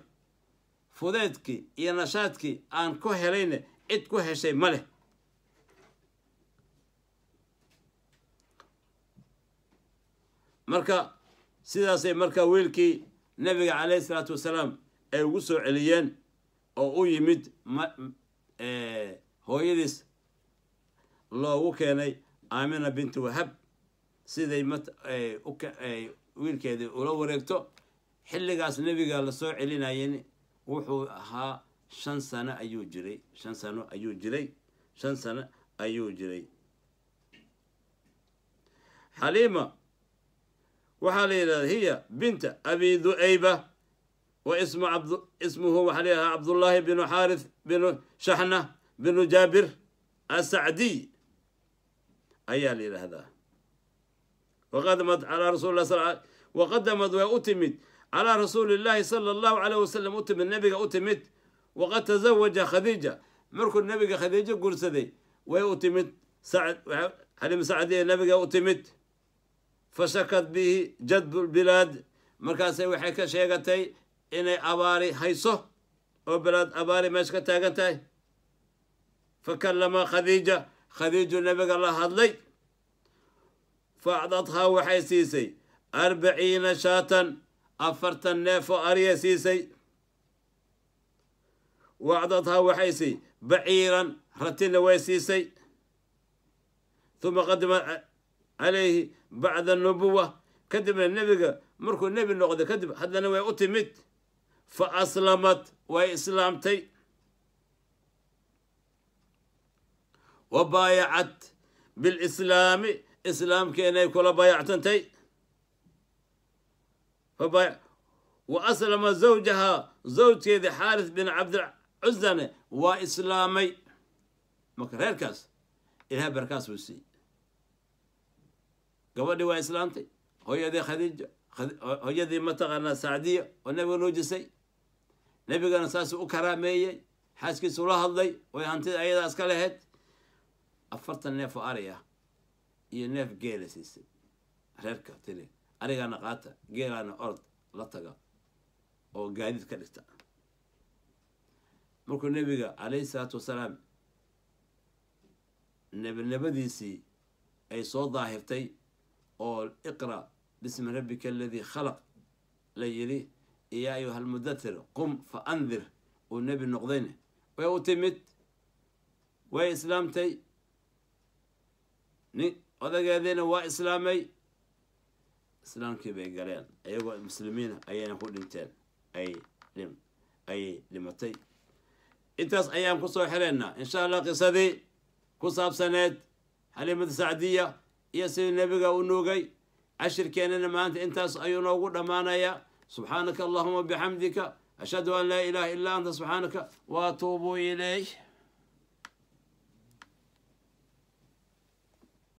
Fudeedkii iyo nashaadkii aan ku helayne cid ku heshay ma leh. Marka sidaasay marka wiilkii nabiga calayhi isalaatu wasalaam ay ugu soo celiyeen oo u yimid hooyadiis loogu keenay aamina binti wahab siday wiilkeedii ula wareegto xilligaas nebiga la soo celinayeen wuxuu ahaa shan sano ayuu jiray shan sano ayuu jiray shan sano ayuu jiray. Xaliima waxaa la yidhahda hiya binta abi du'ayba wa ismuhu waxaa la yidhahda cabdullaahi binu xaarith binu shaxna binu jaabir asacdiy ayaa la yidhaahdaa waqadamad calaa rasuuli lah waqadamad way u timid calaa rasuuli illaahi sala allahu calayh wasalam u timid nebiga u timid waqad tazawaja khadiija markuu nebiga khadiijo guursaday way u timid xaliim sacdiya nebiga u timid fashakat bihi jadbu lbilaad markaasay waxay ka sheegatay inay abaari hayso oo bilaad abaari meesha ka taagan tahay fakallama khadiija khadiiju nebiga la أفرت النافو أريسيسي وعدتها وحيسي. بعيرا رتين ويسيسي. ثم قدم عليه بعد النبوة. كدب النبي مركو النبي النقد كدب. حتى نوي أتمت. فأسلمت وإسلامتي. وبايعت بالإسلام. إسلام كأنه يقول بايعتنتي. تي wa aslama zawjahaa zawjkeedii xaaris bin cabdilcusane waa islaamay. Marka reerkaas ilahay barkaas buu siiyey. Gabadhii waa islaamtay. Hooyadii khadiija hooyadii mataqaanaa sacdiya oo nebiga nuujisay. Nebigana saasuu u karaameeyey xaaskiisu la hadlay way hantida ayadaas ka lahayd afartan neef oo ari ah iyo neef geela siisay reerka tiri arigaana qaata geelaana orod la taga oo gaadiid ka dhigta. Markuu nebiga calayhi salaatu wasalaam nebinimadiisii ay soo daahirtay oo iqra bismi rabbika aladii khalaq la yidhi yaa ayuha almudathir qum fa andir uu nebi noqdayne way u timid way islaamtay nin odageediina waa islaamay islaamkii bay galeen iyagoo muslimiina ayayna ku dhinteen ay ayay dhimatay intaas ayaan ku soo xilaynaa insha allah qisadii ku saabsaneed xaliimada sacdiya iyo sidii nebiga u nuugay cashirkeenana maanta intaas ayuu noogu dhammaanayaa. Subxaanaka allahuma bixamdika ashhadu an laa ilaha illaa anta subxaanaka wa atuubu ilayh